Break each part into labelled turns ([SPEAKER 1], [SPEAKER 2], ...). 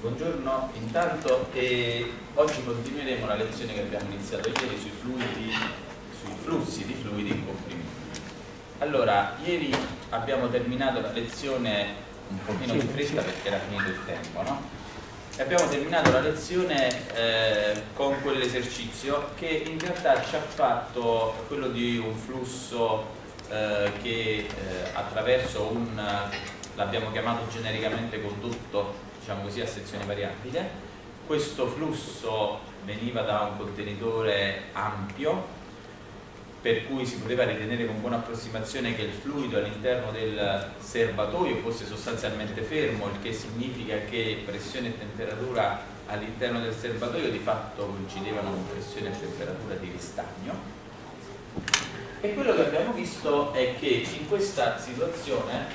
[SPEAKER 1] Buongiorno, intanto eh, oggi continueremo la lezione che abbiamo iniziato ieri sui fluidi, sui flussi di fluidi incomprimibili. Allora, ieri abbiamo terminato la lezione un pochino di fretta perché era finito il tempo, no? E abbiamo terminato la lezione eh, con quell'esercizio che in realtà ci ha fatto quello di un flusso eh, che eh, attraverso un, l'abbiamo chiamato genericamente condotto diciamo così, a sezione variabile. Questo flusso veniva da un contenitore ampio per cui si poteva ritenere con buona approssimazione che il fluido all'interno del serbatoio fosse sostanzialmente fermo, il che significa che pressione e temperatura all'interno del serbatoio di fatto coincidevano con pressione e temperatura di ristagno. E quello che abbiamo visto è che in questa situazione,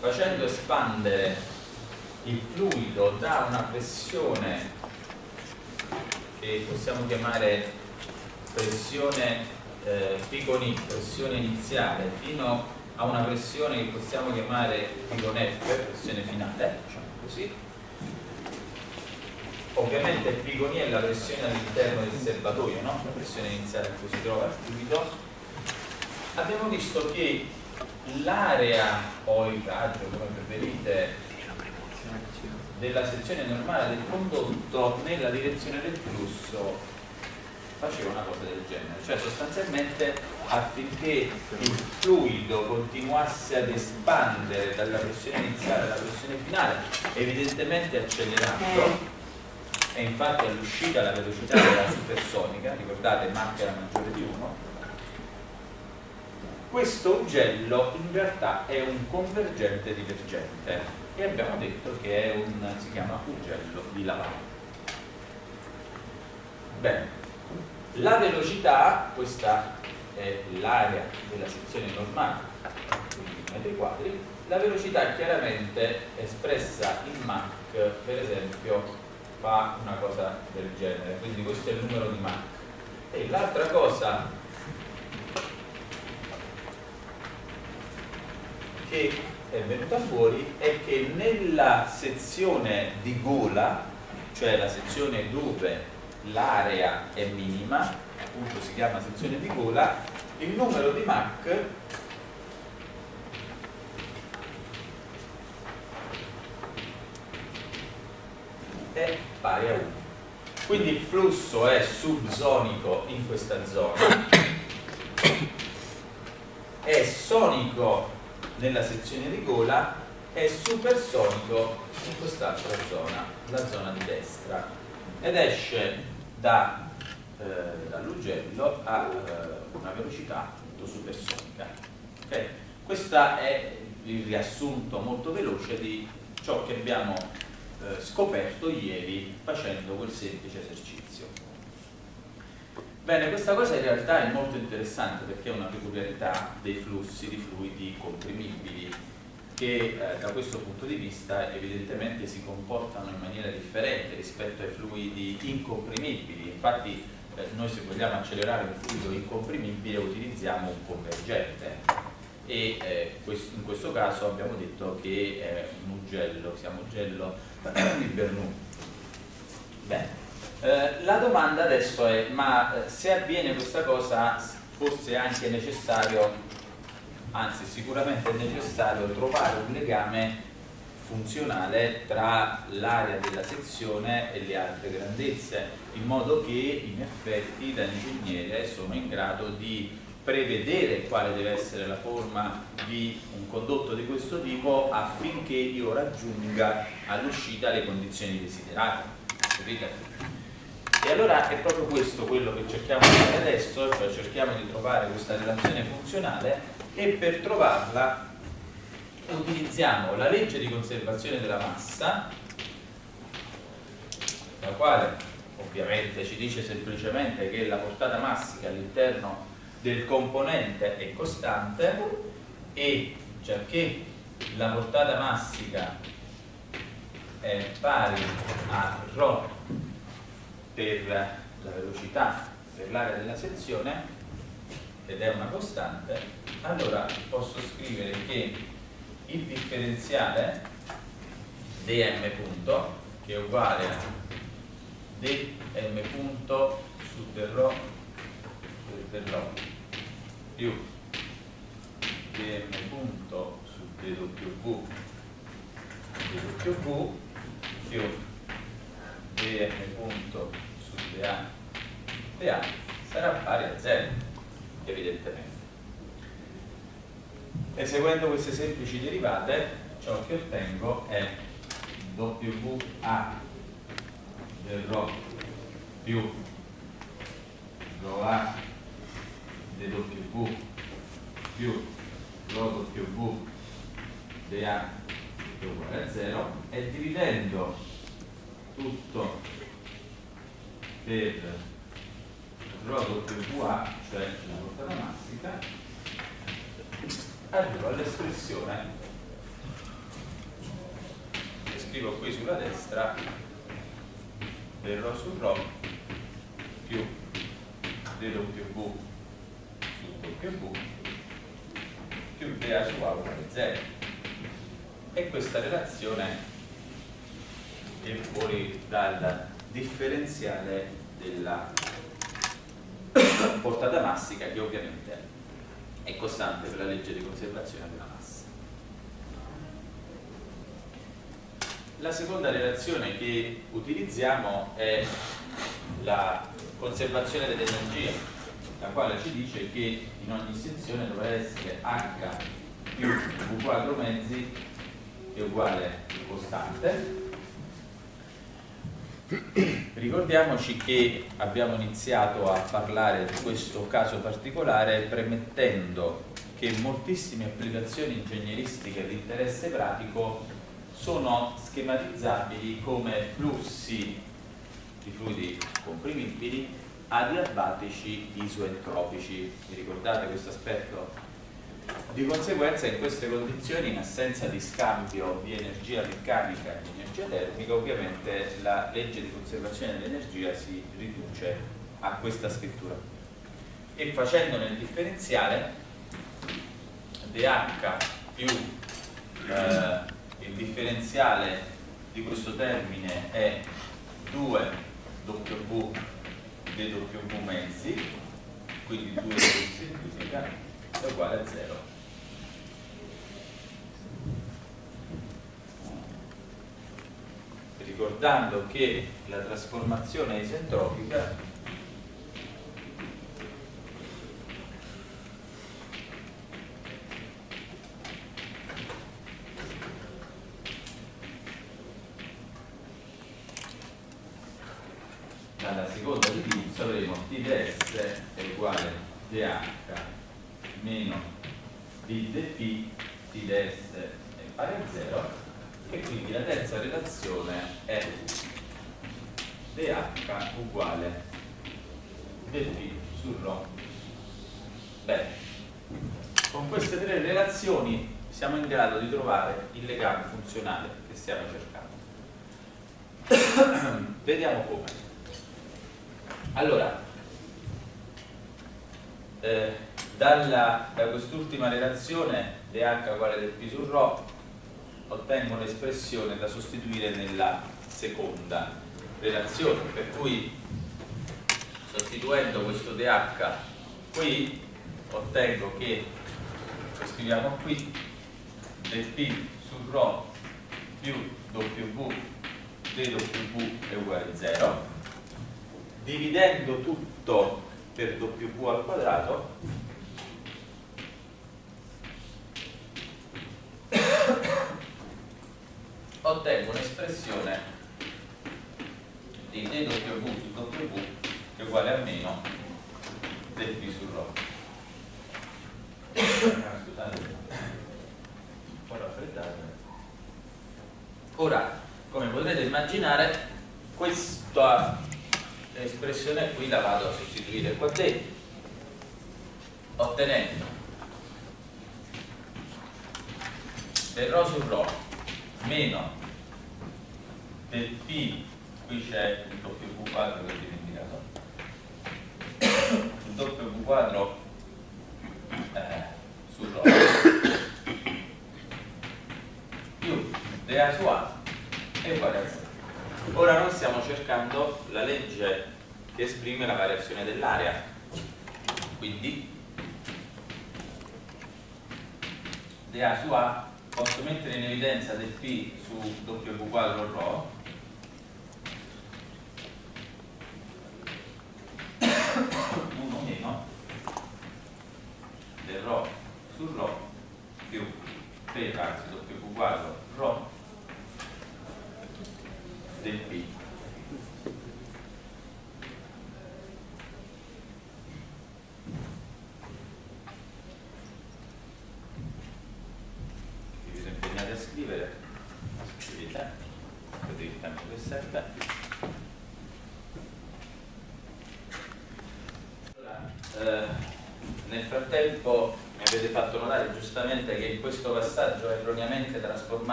[SPEAKER 1] facendo espandere il fluido da una pressione che possiamo chiamare pressione eh, P pressione iniziale, fino a una pressione che possiamo chiamare P F, pressione finale, diciamo così. Ovviamente P è la pressione all'interno del serbatoio, no? la pressione iniziale in cui si trova il fluido. Abbiamo visto che l'area o il raggio, come preferite, della sezione normale del condotto nella direzione del flusso faceva una cosa del genere, cioè sostanzialmente affinché il fluido continuasse ad espandere dalla pressione iniziale alla pressione finale, evidentemente accelerando, e infatti all'uscita la velocità era supersonica, ricordate Mach era maggiore di 1, questo ugello in realtà è un convergente divergente e abbiamo detto che è un, si chiama ugello di lavoro. Bene, la velocità, questa è l'area della sezione normale, quindi metri quadri, la velocità chiaramente espressa in Mach, per esempio, fa una cosa del genere, quindi questo è il numero di Mach. E l'altra cosa che è venuta fuori è che nella sezione di gola, cioè la sezione dove l'area è minima, appunto si chiama sezione di gola, il numero di Mach è pari a 1. Quindi il flusso è subsonico in questa zona, è sonico nella sezione di gola è supersonico in quest'altra zona, la zona di destra, ed esce da, eh, dall'ugello a eh, una velocità supersonica. Okay? Questo è il riassunto molto veloce di ciò che abbiamo eh, scoperto ieri facendo quel semplice esercizio. Bene, questa cosa in realtà è molto interessante perché è una peculiarità dei flussi di fluidi comprimibili che eh, da questo punto di vista evidentemente si comportano in maniera differente rispetto ai fluidi incomprimibili. Infatti eh, noi se vogliamo accelerare un fluido incomprimibile utilizziamo un convergente e eh, questo, in questo caso abbiamo detto che è un ugello, siamo ugello di Bernoulli. Bene. Eh, la domanda adesso è, ma eh, se avviene questa cosa forse è anche necessario, anzi sicuramente è necessario trovare un legame funzionale tra l'area della sezione e le altre grandezze, in modo che in effetti da ingegnere sono in grado di prevedere quale deve essere la forma di un condotto di questo tipo affinché io raggiunga all'uscita le condizioni desiderate. Capite? E allora è proprio questo quello che cerchiamo di fare adesso, cioè cerchiamo di trovare questa relazione funzionale e per trovarla utilizziamo la legge di conservazione della massa, la quale ovviamente ci dice semplicemente che la portata massica all'interno del componente è costante e cioè che la portata massica è pari a ρ per la velocità per l'area della sezione ed è una costante, allora posso scrivere che il differenziale dm punto che è uguale a dm punto su del rho del rho più dm punto su dw dw più dm punto su da da sarà pari a 0 evidentemente. E seguendo queste semplici derivate ciò che ottengo è WA del rho più rho A dW più rho W dA uguale a 0 e dividendo tutto per rho WA, cioè la portata massica, arrivo all'espressione. Che scrivo qui sulla destra del rho su rho più dw su w più da su a uguale 0 e questa relazione è fuori dal differenziale della portata massica che ovviamente è costante per la legge di conservazione della massa. La seconda relazione che utilizziamo è la conservazione dell'energia, la quale ci dice che in ogni sezione dovrà essere H più V quadro mezzi è uguale costante. Ricordiamoci che abbiamo iniziato a parlare di questo caso particolare premettendo che moltissime applicazioni ingegneristiche di interesse pratico sono schematizzabili come flussi di fluidi comprimibili adiabatici isoentropici. Vi ricordate questo aspetto? Di conseguenza in queste condizioni, in assenza di scambio di energia meccanica e di energia termica, ovviamente la legge di conservazione dell'energia si riduce a questa scrittura. E facendone il differenziale, dH più eh, il differenziale di questo termine è 2W dW mezzi, quindi 2 semplifica, è uguale a 0. Ricordando che la trasformazione isentropica dalla seconda diviso avremo TDS è uguale a DH meno DDP, TDS è pari a 0 e quindi la terza relazione è DH uguale dP su ρ. Bene, con queste tre relazioni siamo in grado di trovare il legame funzionale che stiamo cercando. Vediamo come. Allora, eh, dalla, da quest'ultima relazione dH uguale del P su ρ ottengo un'espressione da sostituire nella seconda relazione, per cui sostituendo questo dH qui ottengo che, lo scriviamo qui, del P su ρ più W dW è uguale a 0 dividendo tutto per W al quadrato ottengo un'espressione di dw su w che è uguale a meno del p su rho ah, scusate. Un po' raffreddato ora come potrete immaginare questa espressione qui la vado a sostituire qua dentro ottenendo del rho su rho meno del p qui c'è il W quadro che ho dimenticato il W quadro eh, su ρ più dA su A è uguale a 0 ora noi stiamo cercando la legge che esprime la variazione dell'area. Quindi dA su A posso mettere in evidenza del P su W quadro ρ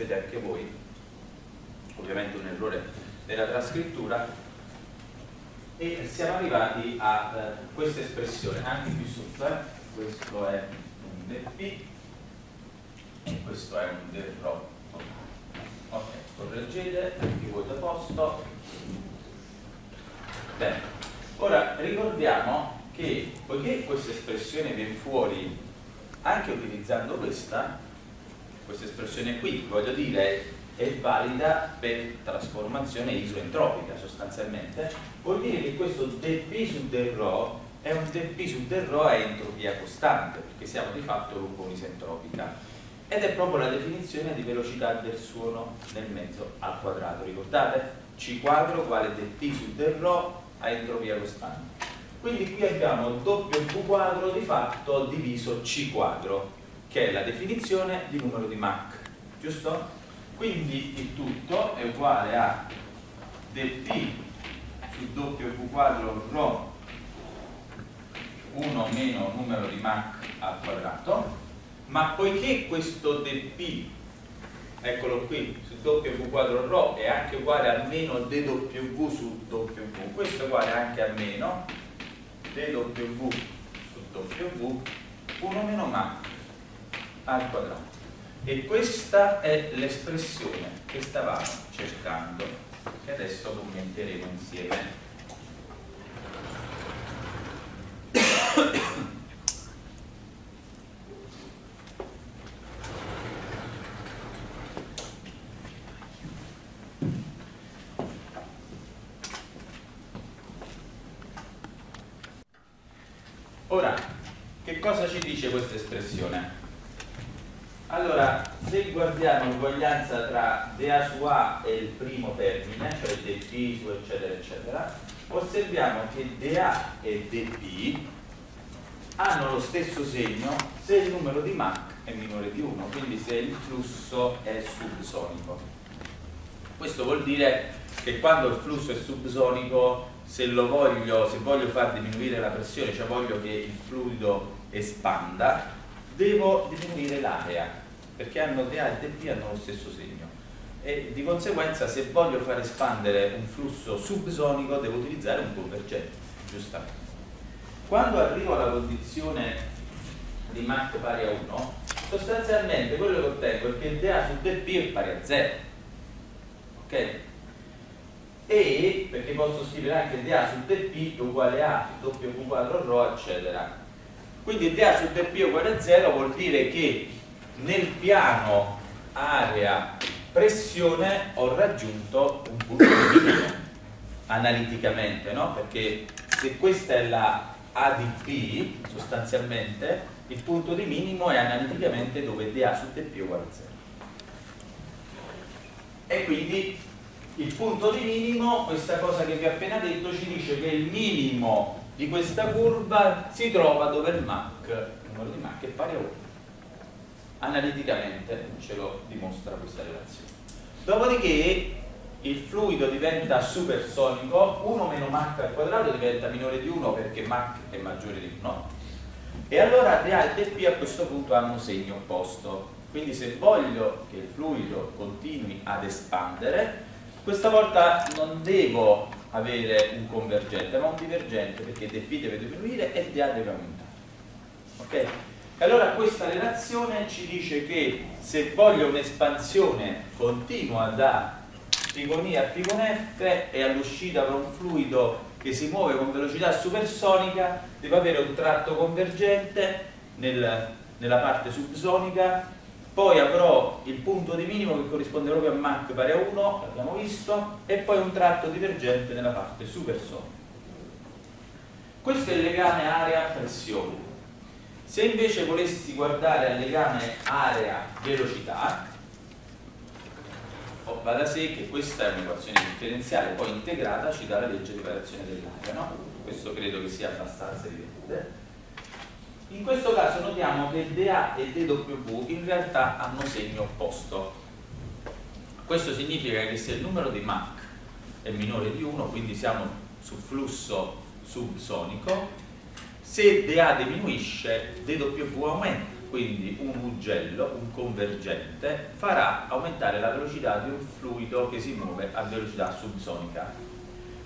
[SPEAKER 1] correggete anche voi, ovviamente un errore della trascrittura, e siamo arrivati a eh, questa espressione, anche qui sotto, eh? questo è un dp e questo è un del Ok, correggete, anche voi da posto. Bene, ora ricordiamo che poiché questa espressione viene fuori anche utilizzando questa, questa espressione qui, voglio dire, è valida per trasformazione isoentropica sostanzialmente, vuol dire che questo dp su del ρ è un dp su del ρ a entropia costante, perché siamo di fatto lungo un'isentropica ed è proprio la definizione di velocità del suono nel mezzo al quadrato, ricordate? C quadro uguale dp su del ρ a entropia costante. Quindi qui abbiamo W quadro di fatto diviso C quadro, che è la definizione di numero di Mach, giusto? Quindi il tutto è uguale a dp su W quadro ρ 1 meno numero di Mach al quadrato ma poiché questo dp eccolo qui su w quadro ρ è anche uguale a meno dw su w questo è uguale anche a meno dw su w 1 meno mach al quadrato. E questa è l'espressione che stavamo cercando che adesso commenteremo insieme Ora, che cosa ci dice questa espressione? Allora, se guardiamo l'uguaglianza tra dA su A e il primo termine, cioè dp su eccetera eccetera, osserviamo che dA e dp lo stesso segno se il numero di Mach è minore di 1, quindi se il flusso è subsonico. Questo vuol dire che quando il flusso è subsonico se, voglio, se voglio far diminuire la pressione, cioè voglio che il fluido espanda, devo diminuire l'area, perché hanno DA e DP hanno lo stesso segno. E di conseguenza se voglio far espandere un flusso subsonico devo utilizzare un convergente, giustamente. Quando arrivo alla condizione di Mach pari a 1, sostanzialmente quello che ottengo è che il DA su DP è pari a 0. Ok? e perché posso scrivere anche dA su dp uguale a w quadro ρ eccetera quindi dA su dp uguale a 0 vuol dire che nel piano area pressione ho raggiunto un punto di minimo analiticamente no? perché se questa è la ADP sostanzialmente il punto di minimo è analiticamente dove dA su dp uguale a 0 e quindi il punto di minimo, questa cosa che vi ho appena detto, ci dice che il minimo di questa curva si trova dove il Mach, il numero di Mach è pari a 1. Analiticamente ce lo dimostra questa relazione. Dopodiché il fluido diventa supersonico, 1 meno Mach al quadrato diventa minore di 1 perché Mach è maggiore di 1 e allora dA e dP a questo punto hanno segno opposto. Quindi se voglio che il fluido continui ad espandere, questa volta non devo avere un convergente, ma un divergente, perché dp deve diminuire e dA deve aumentare. Ok? E allora questa relazione ci dice che se voglio un'espansione continua da pigon I a pigon F e all'uscita per un fluido che si muove con velocità supersonica, devo avere un tratto convergente nel, nella parte subsonica, poi avrò il punto di minimo che corrisponde proprio a Mach pari a 1, l'abbiamo visto, e poi un tratto divergente nella parte supersonica. Questo è il legame area-pressione. Se invece volessi guardare al legame area-velocità, va da sé che questa è un'equazione differenziale, poi integrata ci dà la legge di variazione dell'area, no? Questo credo che sia abbastanza evidente. In questo caso notiamo che dA e dW in realtà hanno segno opposto. Questo significa che se il numero di Mach è minore di 1, quindi siamo su flusso subsonico, se dA diminuisce, dW aumenta, quindi un ugello, un convergente, farà aumentare la velocità di un fluido che si muove a velocità subsonica.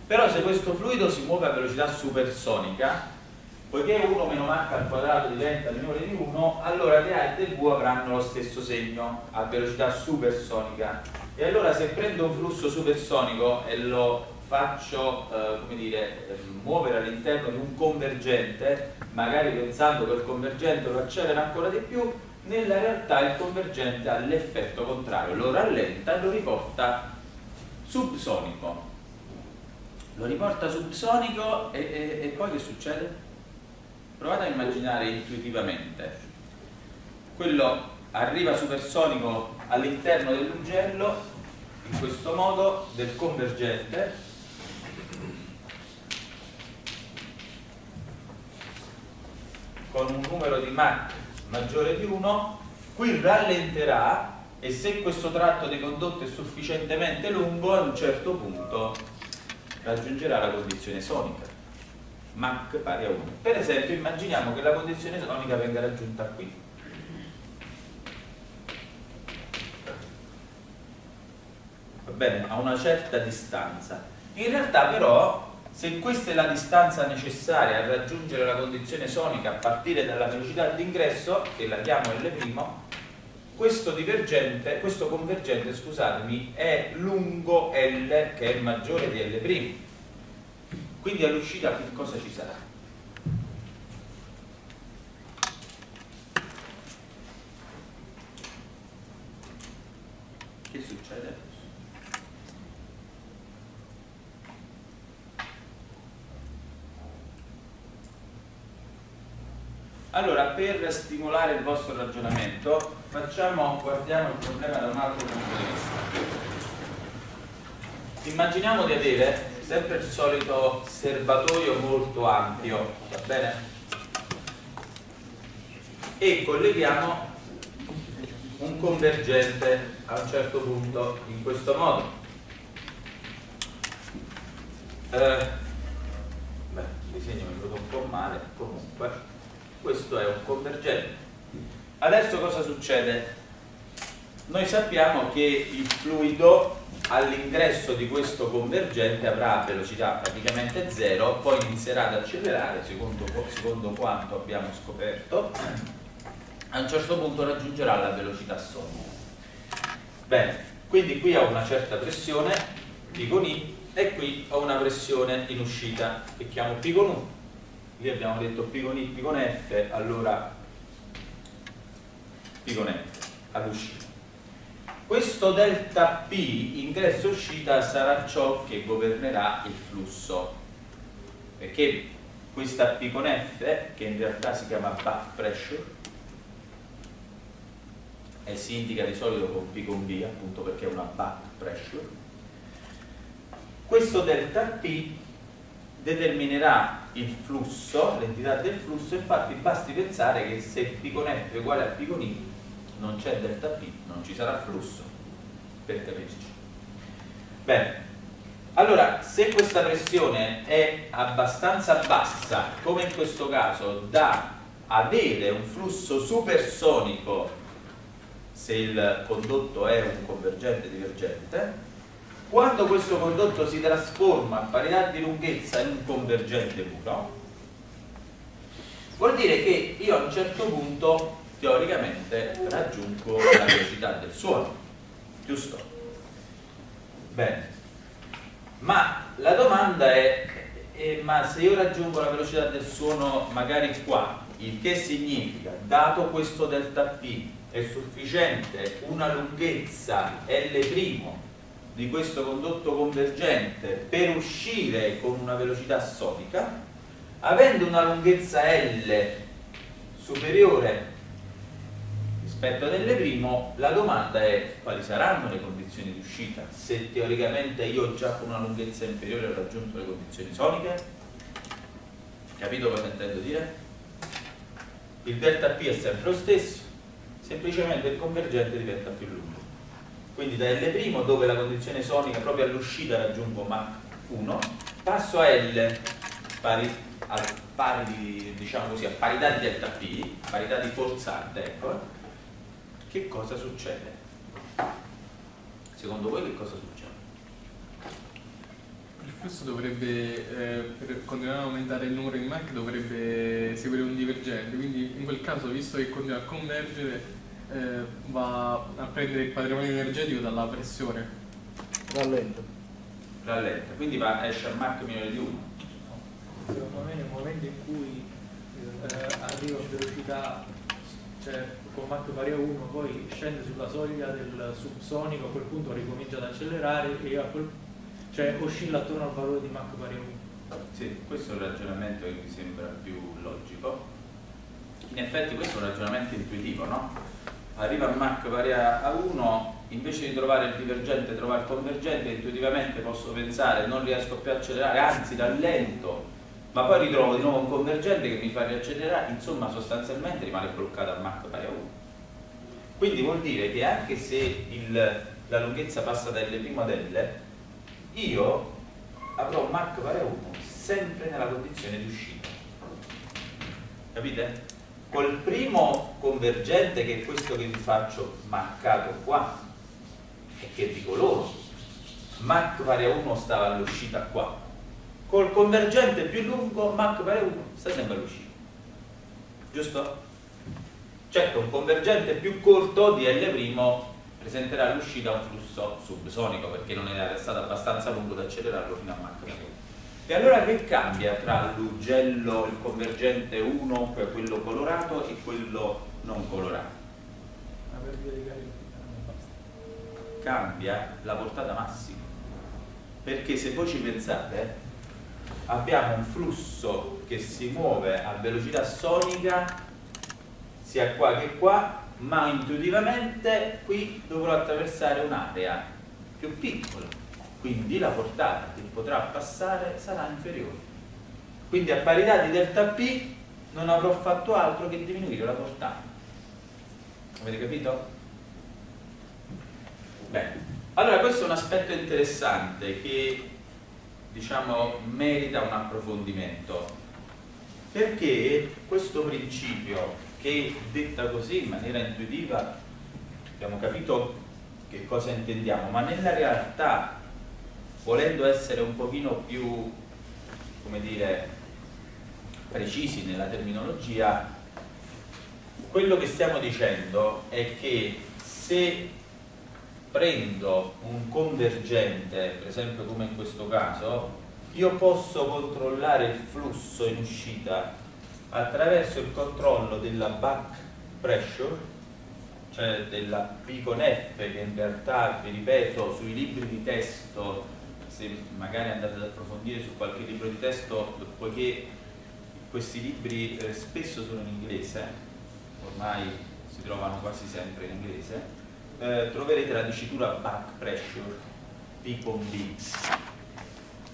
[SPEAKER 1] Però se questo fluido si muove a velocità supersonica, poiché 1 meno Mach al quadrato diventa minore di 1, allora dA e dV avranno lo stesso segno a velocità supersonica. E allora se prendo un flusso supersonico e lo faccio eh, dire, ehm, muovere all'interno di un convergente, magari pensando che il convergente lo accelera ancora di più, nella realtà il convergente ha l'effetto contrario, lo rallenta e lo riporta subsonico. Lo riporta subsonico e, e, e poi che succede? Provate a immaginare intuitivamente. Quello arriva supersonico all'interno dell'ugello in questo modo del convergente con un numero di Mach maggiore di 1, qui rallenterà e se questo tratto di condotto è sufficientemente lungo, a un certo punto raggiungerà la condizione sonica. Mach pari a 1. Per esempio, immaginiamo che la condizione sonica venga raggiunta qui. Va bene? A una certa distanza. In realtà però se questa è la distanza necessaria a raggiungere la condizione sonica a partire dalla velocità d'ingresso, che la chiamo L', questo divergente, questo convergente, scusatemi, è lungo L che è maggiore di L'. Quindi all'uscita che cosa ci sarà? Che succede? Allora, per stimolare il vostro ragionamento, facciamo, guardiamo il problema da un altro punto di vista. Immaginiamo di avere sempre il solito serbatoio molto ampio, va bene? E colleghiamo un convergente a un certo punto in questo modo. Eh, beh, il disegno mi è venuto un po' male, comunque questo è un convergente. Adesso cosa succede? Noi sappiamo che il fluido all'ingresso di questo convergente avrà velocità praticamente zero, poi inizierà ad accelerare secondo, secondo quanto abbiamo scoperto, a un certo punto raggiungerà la velocità somma. Bene, quindi qui ho una certa pressione, P con I, e qui ho una pressione in uscita che chiamo P con U lì abbiamo detto P con I, P con F, allora P con F all'uscita. Questo delta P ingresso uscita sarà ciò che governerà il flusso, perché questa P con F, che in realtà si chiama back pressure, e si indica di solito con P con B, appunto perché è una back pressure, questo delta P determinerà il flusso, l'entità del flusso, infatti basti pensare che se P con F è uguale a P con I non c'è delta P, non ci sarà flusso, per capirci. Bene, allora se questa pressione è abbastanza bassa, come in questo caso, da avere un flusso supersonico se il condotto è un convergente divergente, quando questo condotto si trasforma a parità di lunghezza in un convergente puro, Vuol dire che io a un certo punto teoricamente raggiungo la velocità del suono, giusto? Bene, ma la domanda è, eh, ma se ', raggiungo la velocità del suono magari qua, il che significa, dato questo delta P, è sufficiente una lunghezza L' di questo condotto convergente per uscire con una velocità sonica, avendo una lunghezza L superiore rispetto ad L', la domanda è quali saranno le condizioni di uscita se teoricamente io già con una lunghezza inferiore ho raggiunto le condizioni soniche? Capito cosa intendo dire? Il delta P è sempre lo stesso, semplicemente il convergente diventa più lungo. Quindi da L' dove la condizione sonica proprio all'uscita raggiungo Mach 1, passo a L pari, a, pari di, diciamo così, a parità di delta P, parità di forzante, ecco, che cosa succede? Secondo voi che cosa succede?
[SPEAKER 2] Il flusso dovrebbe, eh, per continuare ad aumentare il numero di Mach, dovrebbe seguire un divergente, quindi in quel caso, visto che continua a convergere, eh, va a prendere il patrimonio energetico dalla pressione.
[SPEAKER 3] Rallenta.
[SPEAKER 1] Rallenta, quindi va, esce a Mach minore di 1.
[SPEAKER 3] Secondo me nel momento in cui eh, arriva a velocità cioè con Mach pari a 1 poi scende sulla soglia del subsonico, a quel punto ricomincia ad accelerare e a quel, cioè oscilla attorno al valore di Mach pari a
[SPEAKER 1] 1. Sì, questo è un ragionamento che mi sembra più logico. In effetti questo è un ragionamento intuitivo, no? Arriva a Mach pari a 1, invece di trovare il divergente, trovare il convergente, intuitivamente posso pensare non riesco più a accelerare, anzi rallento ma poi ritrovo di nuovo un convergente che mi fa riaccelerare, insomma sostanzialmente rimane bloccato a Mach pari a 1. Quindi vuol dire che anche se il, la lunghezza passa da L' ad L, io avrò Mach pari a 1 sempre nella condizione di uscita. Capite? Col primo convergente che è questo che vi faccio marcato qua e che è di colore, Mach pari a 1 stava all'uscita qua. Col convergente più lungo Mach pari 1 sta sempre all'uscita. Giusto? certo un convergente più corto di L' presenterà all'uscita un flusso subsonico perché non era stato abbastanza lungo da accelerarlo fino a Mach pari 1 e allora che cambia tra l'ugello, il convergente 1, quello colorato e quello non colorato? Cambia la portata massima. Perché se voi ci pensate abbiamo un flusso che si muove a velocità sonica sia qua che qua ma intuitivamente qui dovrò attraversare un'area più piccola quindi la portata che potrà passare sarà inferiore. Quindi a parità di delta P non avrò fatto altro che diminuire la portata. Avete capito? bene. Allora questo è un aspetto interessante che diciamo, merita un approfondimento. Perché questo principio che detta così in maniera intuitiva abbiamo capito che cosa intendiamo ma nella realtà volendo essere un pochino più come dire precisi nella terminologia quello che stiamo dicendo è che se prendo un convergente, per esempio come in questo caso, io posso controllare il flusso in uscita attraverso il controllo della back pressure, cioè della P con F, che in realtà, vi ripeto, sui libri di testo, se magari andate ad approfondire su qualche libro di testo, poiché questi libri eh, spesso sono in inglese, ormai si trovano quasi sempre in inglese, eh, troverete la dicitura back pressure P con B.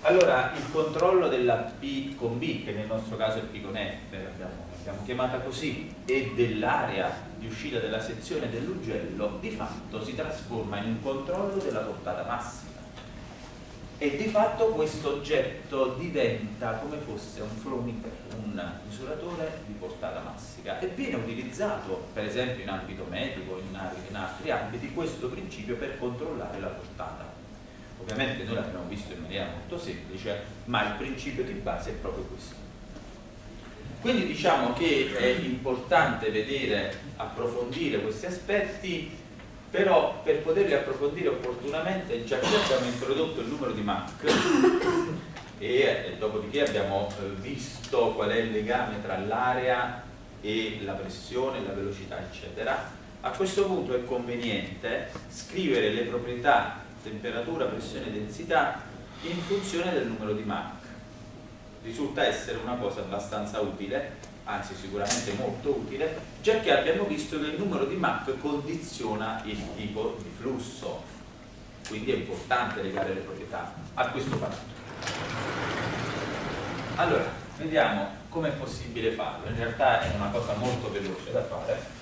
[SPEAKER 1] Allora, il controllo della P con B, che nel nostro caso è P con F, l'abbiamo, chiamata così, e dell'area di uscita della sezione dell'ugello, di fatto si trasforma in un controllo della portata massima e di fatto questo oggetto diventa come fosse un flowmeter, un misuratore di portata massica e viene utilizzato per esempio in ambito medico, in, in altri ambiti, questo principio per controllare la portata. Ovviamente noi l'abbiamo visto in maniera molto semplice, ma il principio di base è proprio questo. Quindi diciamo che è importante vedere, approfondire questi aspetti, però per poterli approfondire opportunamente già qui abbiamo introdotto il numero di Mach e, e dopodiché abbiamo eh, visto qual è il legame tra l'area e la pressione, la velocità eccetera. A questo punto è conveniente scrivere le proprietà temperatura, pressione e densità in funzione del numero di Mach risulta essere una cosa abbastanza utile, anzi sicuramente molto utile, già che abbiamo visto che il numero di Mach condiziona il tipo di flusso, quindi è importante legare le proprietà a questo parametro. Allora, vediamo come è possibile farlo, in realtà è una cosa molto veloce da fare.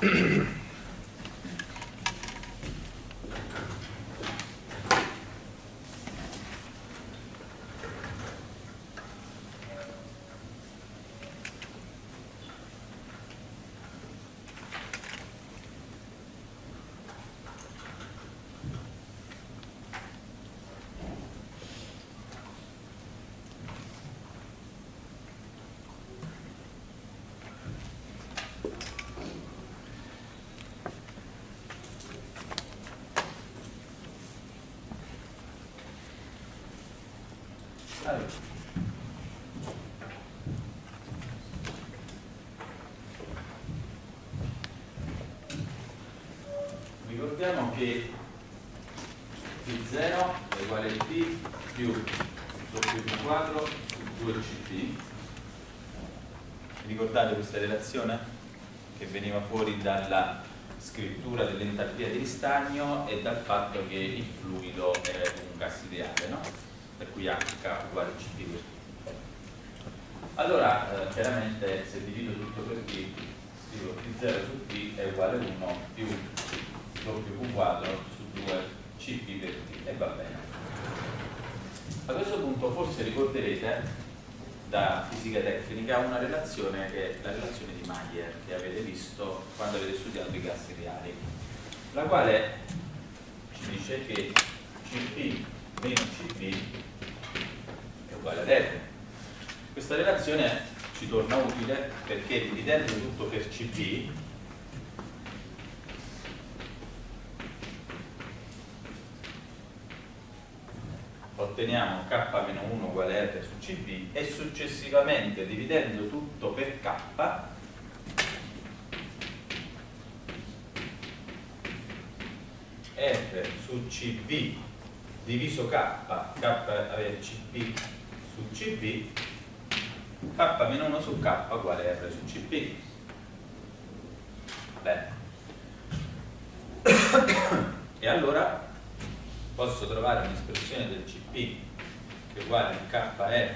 [SPEAKER 1] Ricordiamo che P0 è uguale a T più W quadro su 2CP. Ricordate relazione che veniva fuori dalla scrittura dell'entalpia di ristagno e dal fatto che il fluido è un gas ideale, no? per cui H uguale CP per T. Allora, eh, chiaramente se divido tutto per T, scrivo T0 su T è uguale a 1 più W quadro su 2 CP per T e va bene. A questo punto forse ricorderete da fisica tecnica una relazione che è la Mayer che avete visto quando avete studiato i gas reali, la quale ci dice che Cp meno Cp è uguale ad R. Questa relazione ci torna utile perché dividendo tutto per Cp otteniamo k-1 uguale a R su Cp e successivamente dividendo tutto per k R su Cv diviso K, K CP su CP, K meno 1 su K uguale R su CP. Bene. e allora posso trovare un'espressione del CP che è uguale a KR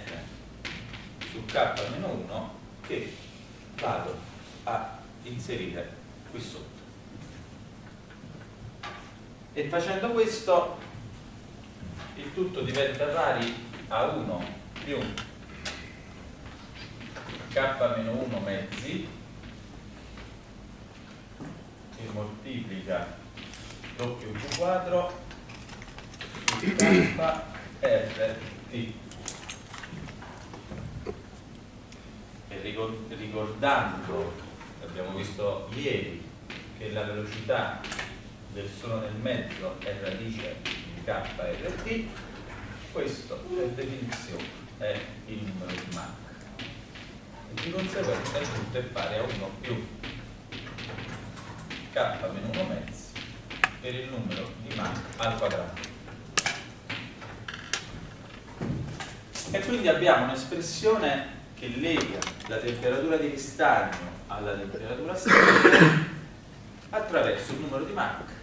[SPEAKER 1] su K meno 1 che vado a inserire qui sotto. E facendo questo il tutto diventa pari a 1 più k-1 mezzi che moltiplica w quadro su k rt. E ricordando abbiamo visto ieri che la velocità del solo nel mezzo è radice KRT, questo per definizione è il numero di Mach. E di conseguenza tutto è pari a 1 più k meno 1 mezzi per il numero di Mach al quadrato. E quindi abbiamo un'espressione che lega la temperatura di ristagno alla temperatura stessa attraverso il numero di Mach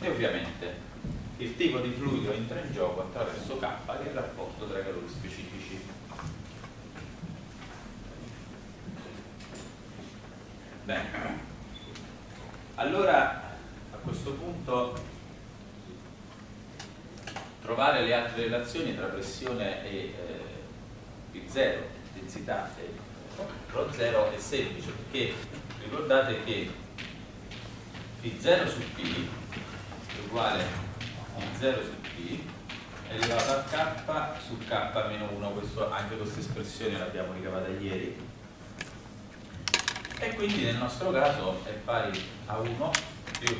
[SPEAKER 1] e ovviamente il tipo di fluido entra in gioco attraverso K, che è il rapporto tra i calori specifici. Bene. Allora, a questo punto, trovare le altre relazioni tra pressione e eh, P0, densità e ρ0 è semplice, perché ricordate che P0 su P uguale a P0 su P elevato a K su K meno 1, questo, anche questa espressione l'abbiamo ricavata ieri. E quindi nel nostro caso è pari a 1 più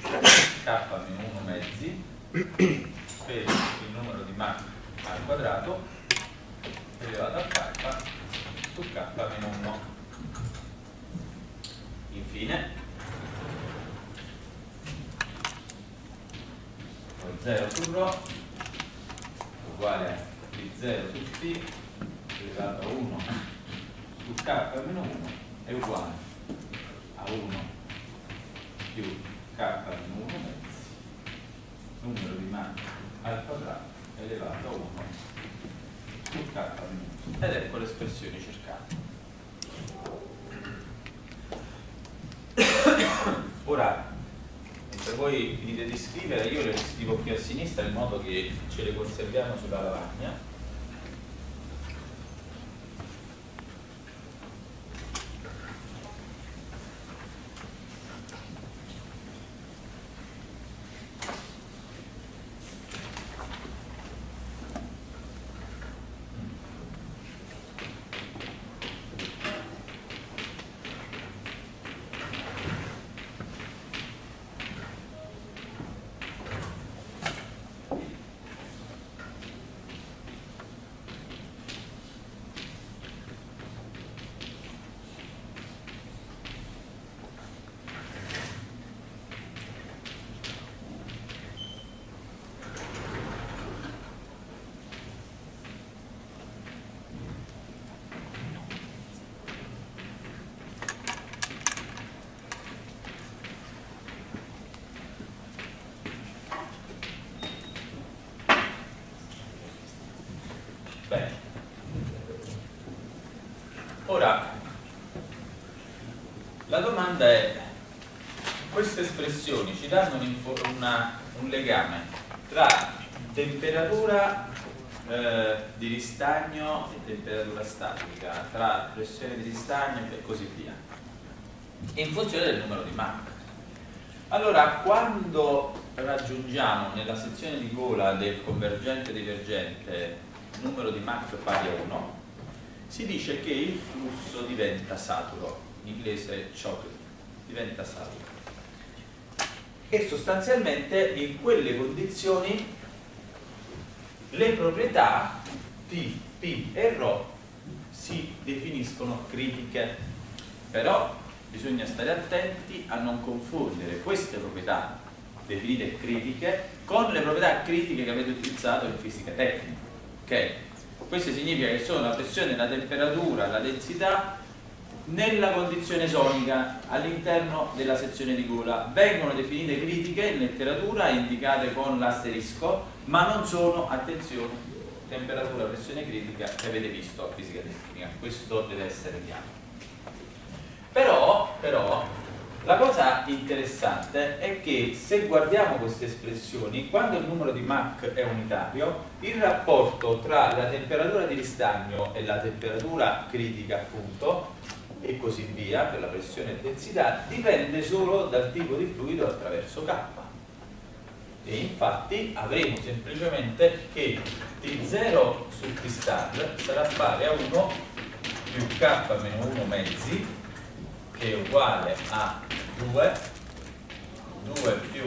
[SPEAKER 1] K meno 1 mezzi per il numero di Mach al quadrato elevato a K su K meno 1. Infine 0 su ρ uguale a P0 su T elevato a 1 su K meno 1 è uguale a 1 più K meno 1 mezzi numero di mani al quadrato elevato a 1 su K meno 1 ed ecco le espressioni cercate. Ora se voi finite di scrivere io le scrivo qui a sinistra in modo che ce le conserviamo sulla lavagna Ora, la domanda è, queste espressioni ci danno una, un legame tra temperatura eh, di ristagno e temperatura statica, tra pressione di ristagno e così via, in funzione del numero di Mach. Allora, quando raggiungiamo nella sezione di gola del convergente divergente numero di Mach pari a 1, si dice che il flusso diventa saturo, in inglese chocolate, diventa saturo. E sostanzialmente in quelle condizioni le proprietà T, P e ρ si definiscono critiche, però bisogna stare attenti a non confondere queste proprietà definite critiche con le proprietà critiche che avete utilizzato in fisica tecnica. Okay? Questo significa che sono la pressione, la temperatura, la densità nella condizione sonica all'interno della sezione di gola. Vengono definite critiche in letteratura indicate con l'asterisco, ma non sono, attenzione, temperatura, pressione critica che avete visto a fisica tecnica. Questo deve essere chiaro. Però, però la cosa interessante è che se guardiamo queste espressioni, quando il numero di Mach è unitario, il rapporto tra la temperatura di ristagno e la temperatura critica, appunto, e così via, per la pressione e densità, dipende solo dal tipo di fluido attraverso K. E infatti avremo semplicemente che T0 su T star sarà pari a 1 più K meno 1 mezzi che è uguale a 2 2 più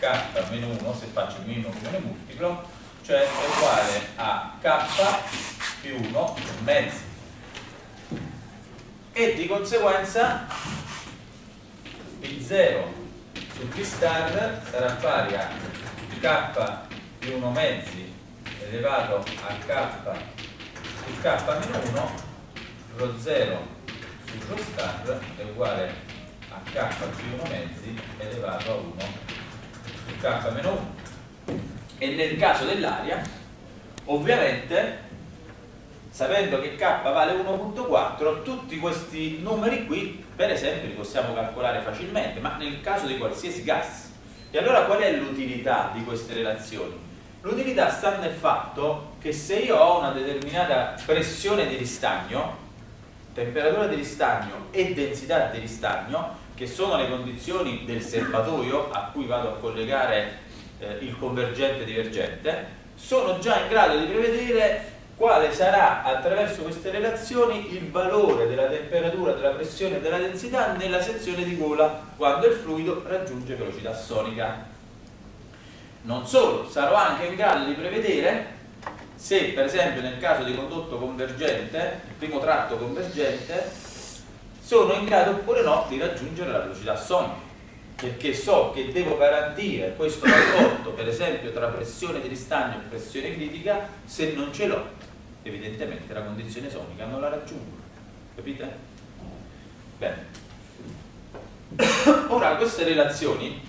[SPEAKER 1] k meno 1 se faccio il minimo comune multiplo cioè è uguale a k più 1 mezzi e di conseguenza P0 su P star sarà pari a k più 1 mezzi elevato a k su k meno 1 rho 0 su rho star è uguale a k più 1 mezzi elevato a 1 su k meno 1 e nel caso dell'aria ovviamente sapendo che k vale 1.4 tutti questi numeri qui per esempio li possiamo calcolare facilmente ma nel caso di qualsiasi gas e allora qual è l'utilità di queste relazioni? L'utilità sta nel fatto che se io ho una determinata pressione di ristagno temperatura di ristagno e densità di ristagno, che sono le condizioni del serbatoio a cui vado a collegare eh, il convergente divergente, sono già in grado di prevedere quale sarà attraverso queste relazioni il valore della temperatura, della pressione e della densità nella sezione di gola quando il fluido raggiunge velocità sonica. Non solo, sarò anche in grado di prevedere se per esempio nel caso di condotto convergente, il primo tratto convergente, sono in grado oppure no di raggiungere la velocità sonica perché so che devo garantire questo rapporto per esempio tra pressione di ristagno e pressione critica se non ce l'ho evidentemente la condizione sonica non la raggiungo capite? bene ora queste relazioni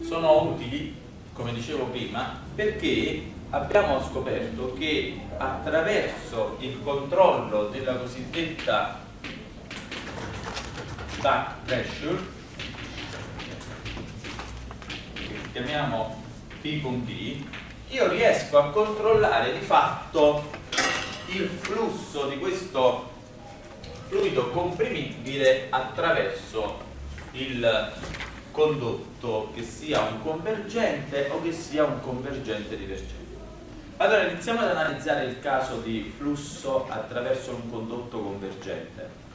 [SPEAKER 1] sono utili come dicevo prima perché abbiamo scoperto che attraverso il controllo della cosiddetta back pressure che chiamiamo P con P io riesco a controllare di fatto il flusso di questo fluido comprimibile attraverso il condotto che sia un convergente o che sia un convergente divergente. Allora iniziamo ad analizzare il caso di flusso attraverso un condotto convergente.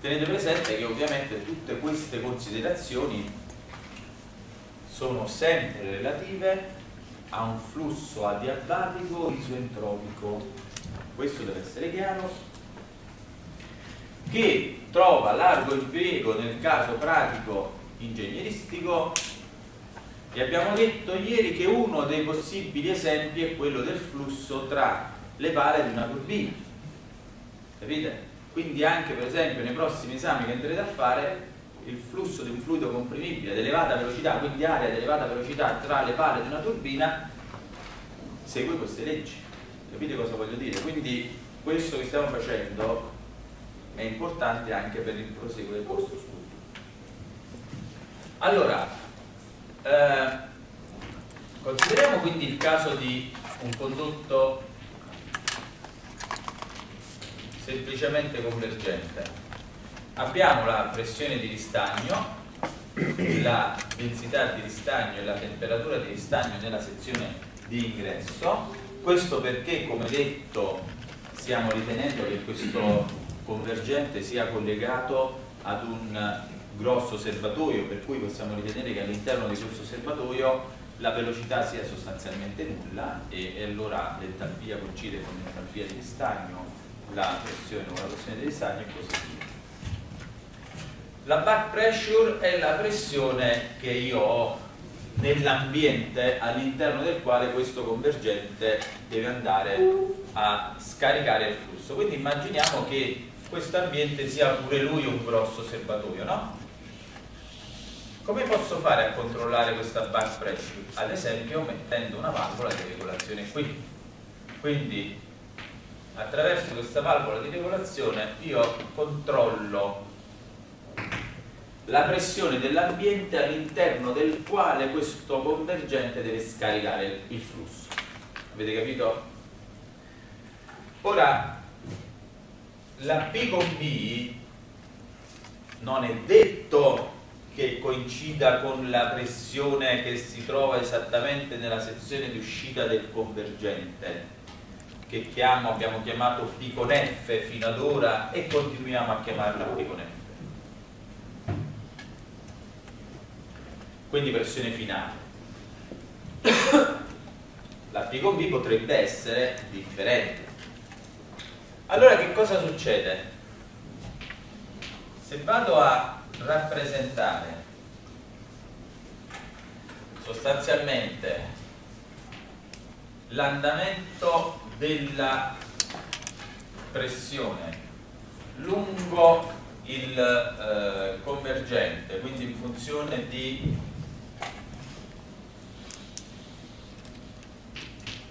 [SPEAKER 1] Tenete presente che ovviamente tutte queste considerazioni sono sempre relative a un flusso adiabatico isoentropico. Questo deve essere chiaro. Che trova largo impiego nel caso pratico ingegneristico. E abbiamo detto ieri che uno dei possibili esempi è quello del flusso tra le pale di una turbina. Capite? quindi anche per esempio nei prossimi esami che andrete a fare il flusso di un fluido comprimibile ad elevata velocità, quindi aria ad elevata velocità tra le pale di una turbina, segue queste leggi. Capite cosa voglio dire? Quindi questo che stiamo facendo è importante anche per il proseguo del vostro studio. Allora, eh, consideriamo quindi il caso di un condotto semplicemente convergente abbiamo la pressione di ristagno, la densità di ristagno e la temperatura di ristagno nella sezione di ingresso. Questo perché, come detto, stiamo ritenendo che questo convergente sia collegato ad un grosso serbatoio, per cui possiamo ritenere che all'interno di questo serbatoio la velocità sia sostanzialmente nulla e, e allora l'entalpia coincide con l'entalpia di ristagno, la pressione con la pressione di ristagno e così via. La back pressure è la pressione che io ho nell'ambiente all'interno del quale questo convergente deve andare a scaricare il flusso. Quindi immaginiamo che questo ambiente sia pure lui un grosso serbatoio, no? Come posso fare a controllare questa back pressure? Ad esempio mettendo una valvola di regolazione qui. Quindi attraverso questa valvola di regolazione io controllo la pressione dell'ambiente all'interno del quale questo convergente deve scaricare il flusso. Avete capito? Ora, la P con B non è detto che coincida con la pressione che si trova esattamente nella sezione di uscita del convergente che chiamo, abbiamo chiamato P con F fino ad ora e continuiamo a chiamarla P con F quindi pressione finale. La P con B potrebbe essere differente. Allora che cosa succede? Se vado a rappresentare sostanzialmente l'andamento della pressione lungo il eh, convergente, quindi in funzione di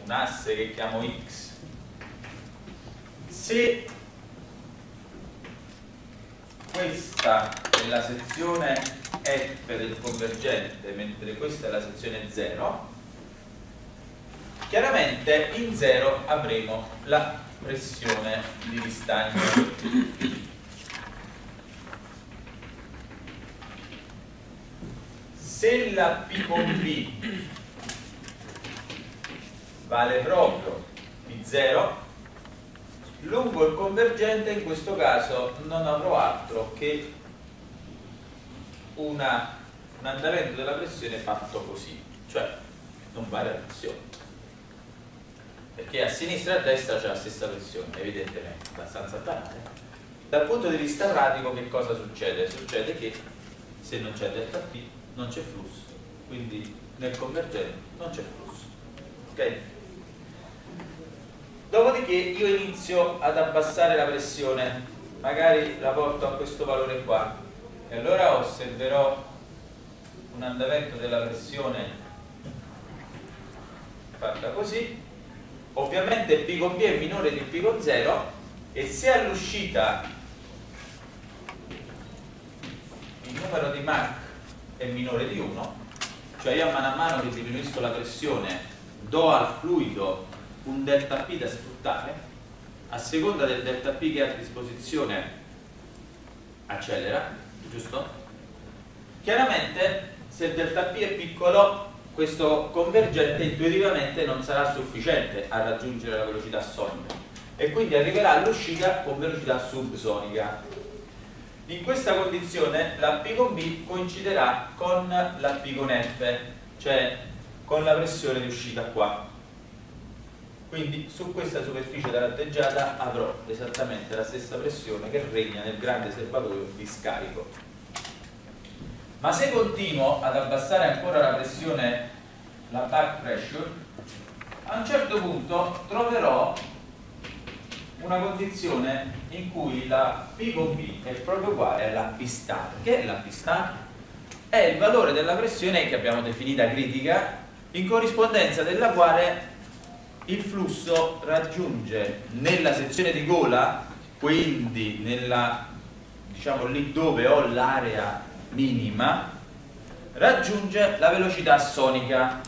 [SPEAKER 1] un asse che chiamo x. Se questa è la sezione f del convergente mentre questa è la sezione 0 chiaramente in 0 avremo la pressione di distanza. Se la P con B vale proprio P0 lungo il convergente in questo caso non avrò altro che una, un andamento della pressione fatto così cioè non vale la pressione perché a sinistra e a destra c'è la stessa pressione evidentemente abbastanza banale dal punto di vista pratico che cosa succede? succede che se non c'è delta P non c'è flusso quindi nel convergente non c'è flusso ok? Dopodiché io inizio ad abbassare la pressione. Magari la porto a questo valore qua. E allora osserverò un andamento della pressione fatta così. Ovviamente P con B è minore di P con 0 e se all'uscita il numero di Mach è minore di 1 cioè io a mano a mano che diminuisco la pressione do al fluido un delta P da sfruttare a seconda del delta P che ha a disposizione accelera giusto? chiaramente se il delta P è piccolo questo convergente intuitivamente non sarà sufficiente a raggiungere la velocità sonica e quindi arriverà all'uscita con velocità subsonica in questa condizione la P con B coinciderà con la P con F cioè con la pressione di uscita qua quindi su questa superficie taranteggiata avrò esattamente la stessa pressione che regna nel grande serbatoio di scarico ma se continuo ad abbassare ancora la pressione la back pressure a un certo punto troverò una condizione in cui la P con B è proprio uguale alla P star che è la P star? è il valore della pressione che abbiamo definita critica in corrispondenza della quale il flusso raggiunge nella sezione di gola, quindi nella, diciamo lì dove ho l'area minima, raggiunge la velocità sonica.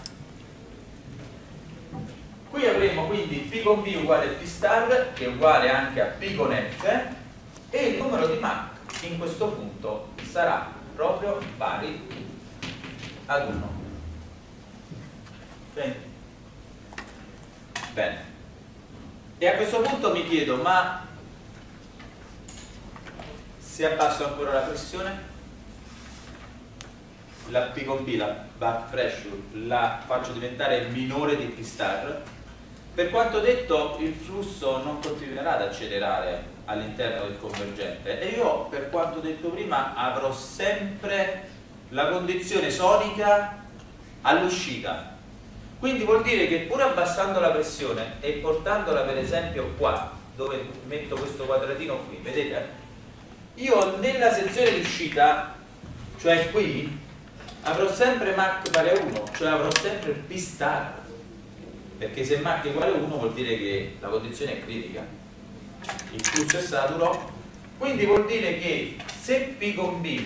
[SPEAKER 1] Qui avremo quindi P con B uguale a P star, che è uguale anche a P con F, e il numero di Mach in questo punto sarà proprio pari ad 1. Okay. Bene. E a questo punto mi chiedo, ma se abbasso ancora la pressione? La P con B, la back pressure, la faccio diventare minore di P star? Per quanto detto, il flusso non continuerà ad accelerare all'interno del convergente e io, per quanto detto prima, avrò sempre la condizione sonica all'uscita quindi vuol dire che pur abbassando la pressione e portandola per esempio qua, dove metto questo quadratino qui, vedete? Io nella sezione di uscita, cioè qui, avrò sempre Mach pari a 1, cioè avrò sempre P star. Perché se Mach è uguale a 1 vuol dire che la condizione è critica. Il flusso è saturo. Quindi vuol dire che se P con B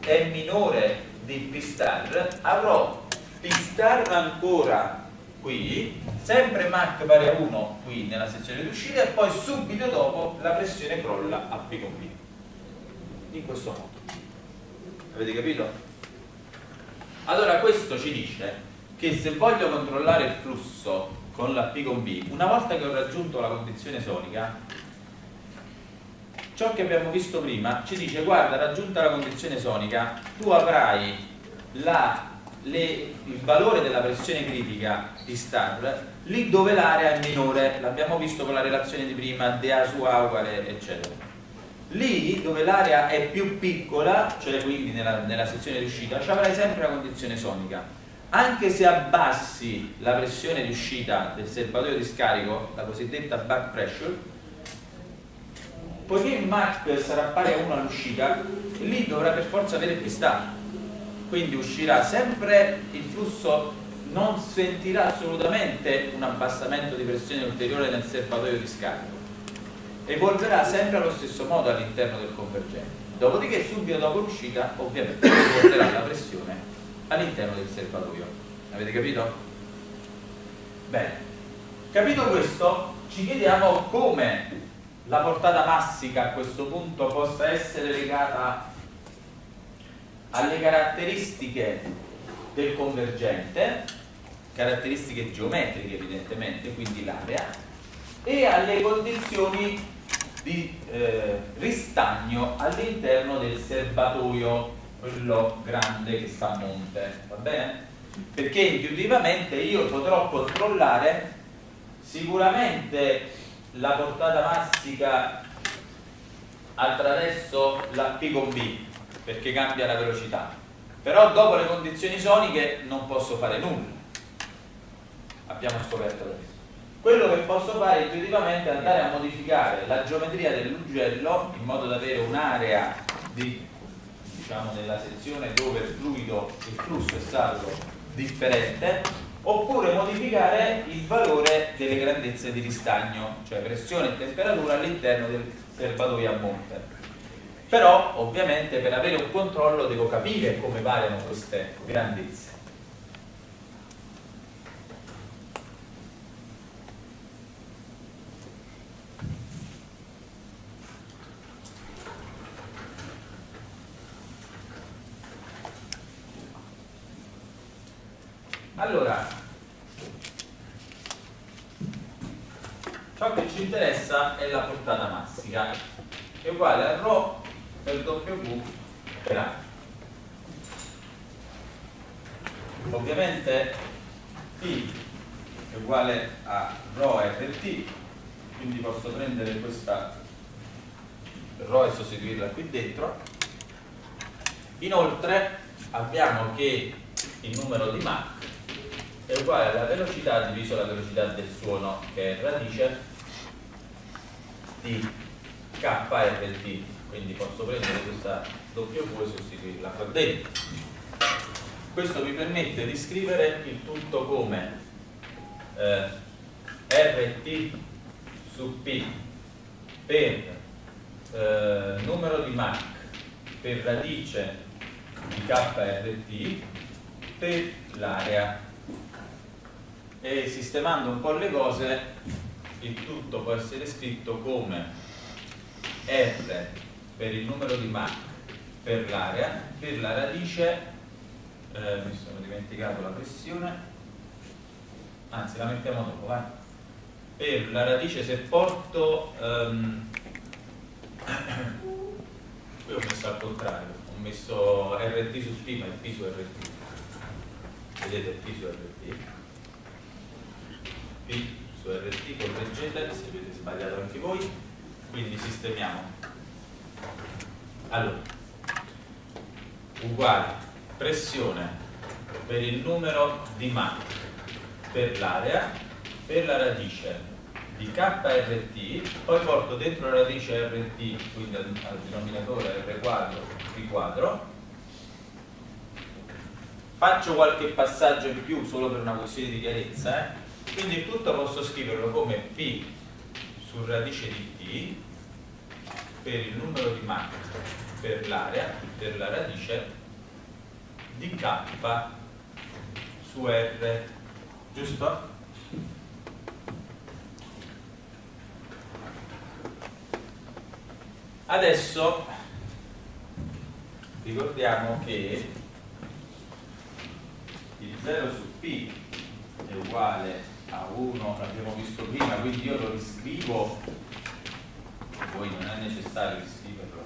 [SPEAKER 1] è minore di P star, avrò P star ancora qui, sempre Mach pari a 1 qui nella sezione di uscita e poi subito dopo la pressione crolla a P con B. In questo modo. Avete capito? Allora questo ci dice che se voglio controllare il flusso con la P con B, una volta che ho raggiunto la condizione sonica, ciò che abbiamo visto prima ci dice guarda raggiunta la condizione sonica tu avrai la le, il valore della pressione critica di star lì dove l'area è minore, l'abbiamo visto con la relazione di prima, dA su A uguale eccetera. Lì dove l'area è più piccola, cioè quindi nella, nella sezione di uscita, ci avrai sempre la condizione sonica. Anche se abbassi la pressione di uscita del serbatoio di scarico, la cosiddetta back pressure, poiché Mach sarà pari a 1 all'uscita, lì dovrà per forza avere più star quindi uscirà sempre il flusso non sentirà assolutamente un abbassamento di pressione ulteriore nel serbatoio di scarico. Evolverà sempre allo stesso modo all'interno del convergente. Dopodiché subito dopo l'uscita ovviamente porterà la pressione all'interno del serbatoio. Avete capito? bene. Capito questo ci chiediamo come la portata massica a questo punto possa essere legata alle caratteristiche del convergente, caratteristiche geometriche evidentemente, quindi l'area, e alle condizioni di eh, ristagno all'interno del serbatoio, quello grande che sta a monte, va bene? Perché intuitivamente io potrò controllare sicuramente la portata massica attraverso la P con B, perché cambia la velocità. Però dopo le condizioni soniche non posso fare nulla. Abbiamo scoperto adesso. Quello che posso fare intuitivamente è andare a modificare la geometria dell'ugello in modo da avere un'area di, diciamo, nella sezione dove il fluido, il flusso è stato differente, oppure modificare il valore delle grandezze di ristagno, cioè pressione e temperatura all'interno del serbatoio a monte. Però ovviamente per avere un controllo devo capire come variano queste grandezze. Allora, ciò che ci interessa è la portata massica, che è uguale a ρ per W per A. Ovviamente P è uguale a ρ RT, quindi posso prendere questa ρ e sostituirla qui dentro. Inoltre abbiamo che il numero di Mach è uguale alla velocità diviso la velocità del suono che è radice di KRT quindi posso prendere questa W e sostituirla. Qua dentro questo mi permette di scrivere il tutto come eh, RT su P per eh, numero di Mach per radice di KRT per l'area. E sistemando un po' le cose il tutto può essere scritto come R per il numero di Mach per l'area per la radice eh, mi sono dimenticato la pressione anzi la mettiamo dopo vai. Per la radice se porto um, qui ho messo al contrario ho messo RT su P ma è P su RT vedete P su RT P su RT, correggete se avete sbagliato anche voi, quindi sistemiamo. Allora, uguale pressione per il numero di Mach per l'area per la radice di KRT, poi porto dentro la radice RT, quindi al, al denominatore R quadro, P quadro, faccio qualche passaggio in più solo per una questione di chiarezza, eh? quindi tutto posso scriverlo come P su radice di T per il numero di Mach per l'area, per la radice di K su R, giusto? Adesso ricordiamo che il 0 su P è uguale a 1 l'abbiamo visto prima quindi io lo riscrivo poi non è necessario riscriverlo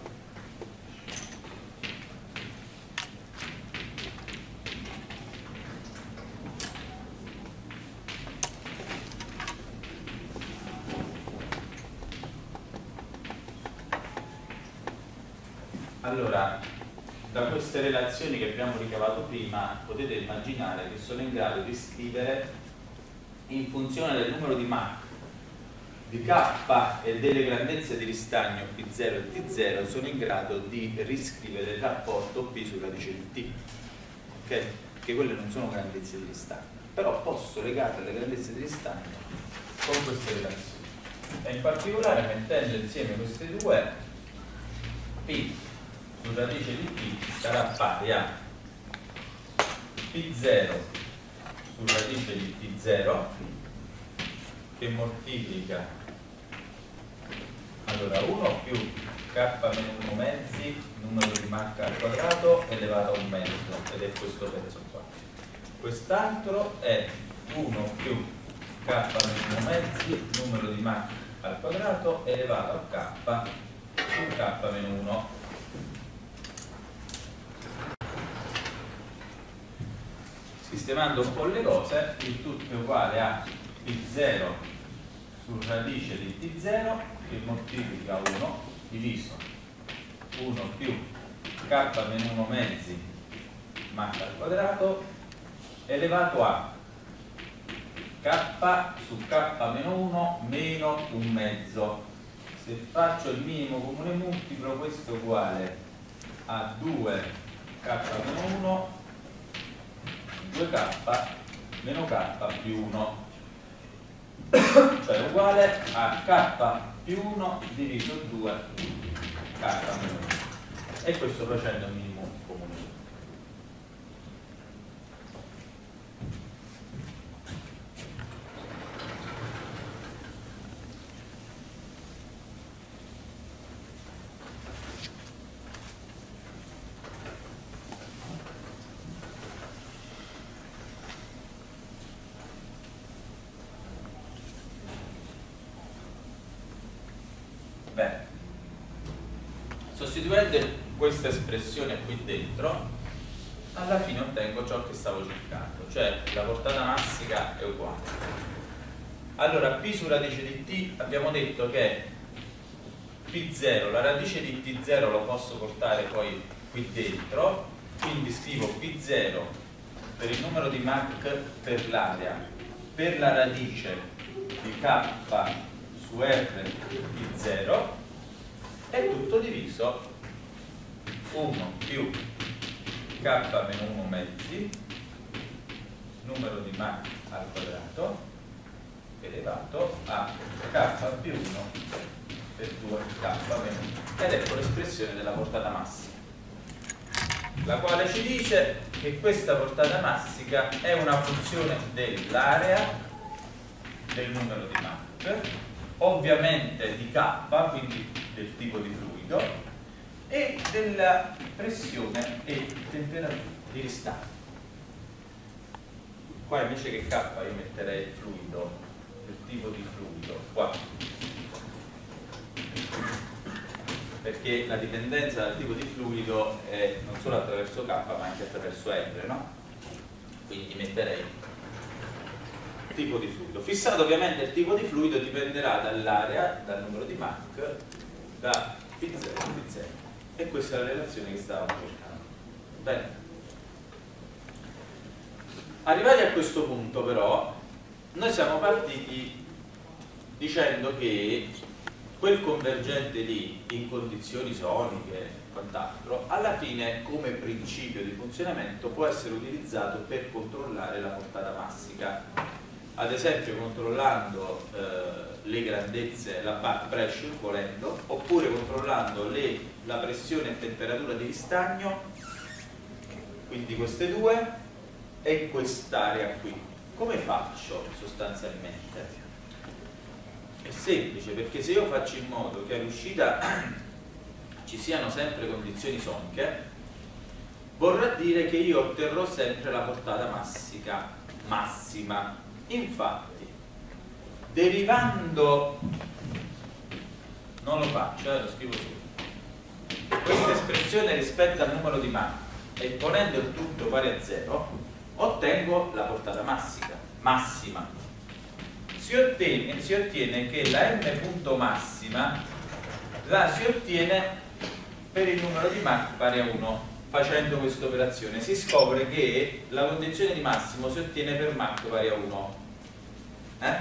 [SPEAKER 1] allora da queste relazioni che abbiamo ricavato prima potete immaginare che sono in grado di scrivere in funzione del numero di Mach di K e delle grandezze di ristagno P0 e T0 sono in grado di riscrivere il rapporto P su radice di T ok? che quelle non sono grandezze di ristagno però posso legare le grandezze di ristagno con queste relazioni e in particolare mettendo insieme queste due P su radice di T sarà pari a P0 su radice di t0 che moltiplica allora 1 più k meno 1 mezzi numero di Mach al quadrato elevato a un mezzo ed è questo pezzo qua. Quest'altro è 1 più k meno mezzi numero di Mach al quadrato elevato a k su k meno 1 sistemando un po' le cose il tutto è uguale a p0 su radice di t0 che moltiplica 1 diviso 1 più k meno 1 mezzi Mach al quadrato elevato a k su k-1 meno un mezzo. Se faccio il minimo comune multiplo questo è uguale a 2 k-1 2k meno k più 1 cioè uguale a k più 1 diviso 2 k meno 1 e questo facendo il minimo questa espressione qui dentro, alla fine ottengo ciò che stavo cercando, cioè la portata massica è uguale. Allora, P su radice di T abbiamo detto che P0, la radice di T0 lo posso portare poi qui dentro, quindi scrivo P0 per il numero di Mach per l'area, per la radice di K su R di 0 è tutto diviso. 1 più k meno 1 mezzi numero di Mach al quadrato elevato a k più 1 per 2k meno 1 ed ecco l'espressione della portata massima la quale ci dice che questa portata massica è una funzione dell'area del numero di Mach ovviamente di k quindi del tipo di fluido e della pressione e temperatura di ristagno. Qua invece che K io metterei il fluido, tipo di fluido, qua. Perché la dipendenza dal tipo di fluido è non solo attraverso K ma anche attraverso R, no? Quindi metterei tipo di fluido. Fissato ovviamente il tipo di fluido dipenderà dall'area, dal numero di Mach, da P0 a P0 e questa è la relazione che stavamo cercando. Bene. Arrivati a questo punto però, noi siamo partiti dicendo che quel convergente lì in condizioni soniche e quant'altro, alla fine come principio di funzionamento può essere utilizzato per controllare la portata massica. Ad esempio controllando eh, le grandezze, la back pressure volendo, oppure controllando le, la pressione e temperatura di ristagno, quindi queste due, e quest'area qui. Come faccio sostanzialmente? È semplice, perché se io faccio in modo che all'uscita ci siano sempre condizioni soniche, vorrà dire che io otterrò sempre la portata massica massima. Infatti, derivando non lo faccio, eh, lo scrivo subito questa espressione rispetto al numero di Mach e ponendo il tutto pari a 0 ottengo la portata massica, massima si ottiene, si ottiene che la m punto massima la si ottiene per il numero di Mach pari a 1 facendo questa operazione si scopre che la condizione di massimo si ottiene per Mach pari a 1 eh?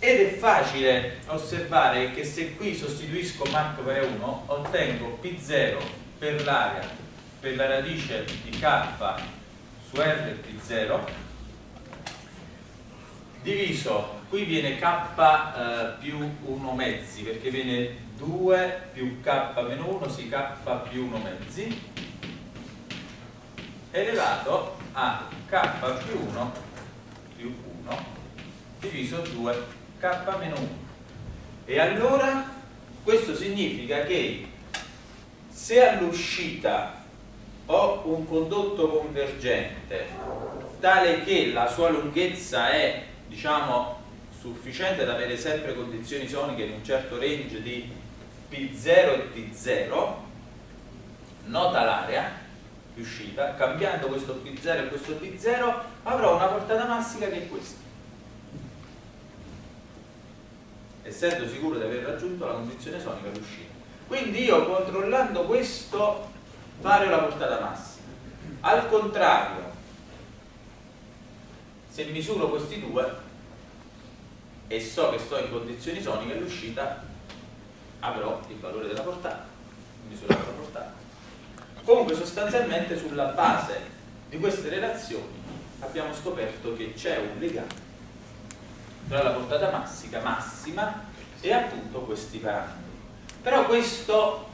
[SPEAKER 1] ed è facile osservare che se qui sostituisco Mach per 1 ottengo P0 per l'area per la radice di K su R P0 diviso qui viene K eh, più 1 mezzi perché viene 2 più K meno 1 si K più 1 mezzi elevato a K più 1 più 1 diviso 2 k-1 e allora questo significa che se all'uscita ho un condotto convergente tale che la sua lunghezza è diciamo sufficiente ad avere sempre condizioni soniche in un certo range di P0 e T0 nota l'area di uscita cambiando questo P0 e questo T0 avrò una portata massica che è questa. Essendo sicuro di aver raggiunto la condizione sonica d'uscita quindi io controllando questo vario la portata massima. Al contrario se misuro questi due e so che sto in condizioni soniche all'uscita avrò il valore della portata misurare la portata. Comunque sostanzialmente sulla base di queste relazioni abbiamo scoperto che c'è un legame tra la portata massica massima e appunto questi parametri. Però questo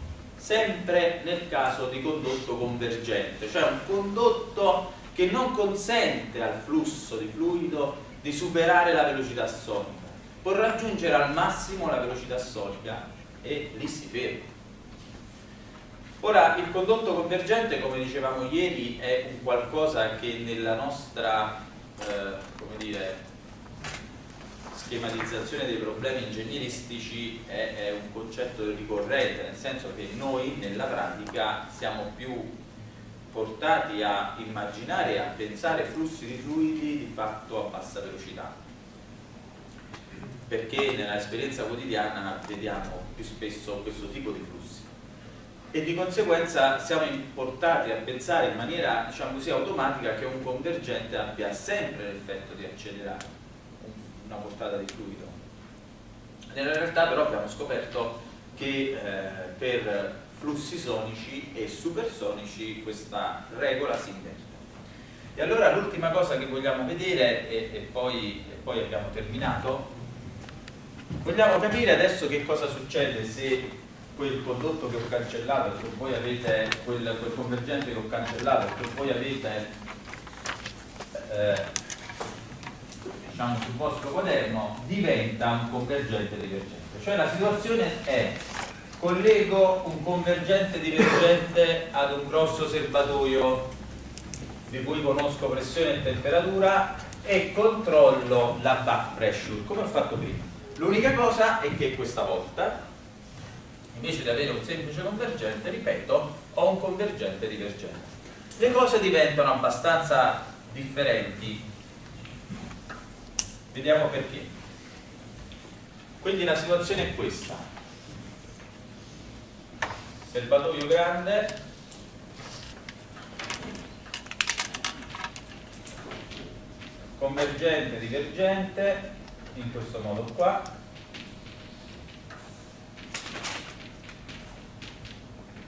[SPEAKER 1] sempre nel caso di condotto convergente cioè un condotto che non consente al flusso di fluido di superare la velocità sonica può raggiungere al massimo la velocità solida e lì si ferma. Ora, il condotto convergente, come dicevamo ieri, è un qualcosa che nella nostra eh, dire, schematizzazione dei problemi ingegneristici è, è un concetto ricorrente, nel senso che noi nella pratica siamo più portati a immaginare e a pensare flussi di fluidi di fatto a bassa velocità. Perché nella esperienza quotidiana vediamo più spesso questo tipo di flussi. E di conseguenza siamo portati a pensare in maniera diciamo così automatica che un convergente abbia sempre l'effetto di accelerare una portata di fluido. Nella realtà però abbiamo scoperto che eh, per flussi sonici e supersonici questa regola si inverte e allora l'ultima cosa che vogliamo vedere e, e, poi, e poi abbiamo terminato Vogliamo capire adesso che cosa succede se quel condotto che ho cancellato, che voi avete quel, quel convergente che ho cancellato, che voi avete eh, diciamo sul vostro quaderno, diventa un convergente divergente. Cioè la situazione è collego un convergente divergente ad un grosso serbatoio di cui conosco pressione e temperatura e controllo la back pressure come ho fatto prima L'unica cosa è che questa volta, invece di avere un semplice convergente, ripeto, ho un convergente divergente. Le cose diventano abbastanza differenti. Vediamo perché. Quindi la situazione è questa. Serbatoio grande, convergente, divergente, in questo modo qua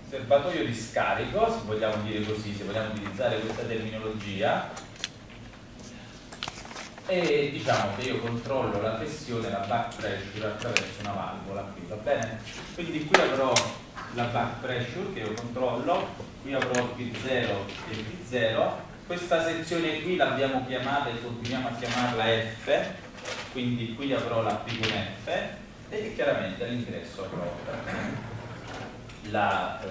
[SPEAKER 1] serbatoio di scarico se vogliamo dire così, se vogliamo utilizzare questa terminologia e diciamo che io controllo la pressione, la back pressure attraverso una valvola qui, va bene? quindi qui avrò la back pressure che io controllo qui avrò P0 e P0 questa sezione qui l'abbiamo chiamata e continuiamo a chiamarla F quindi qui avrò la P con F e chiaramente all'ingresso avrò la, eh,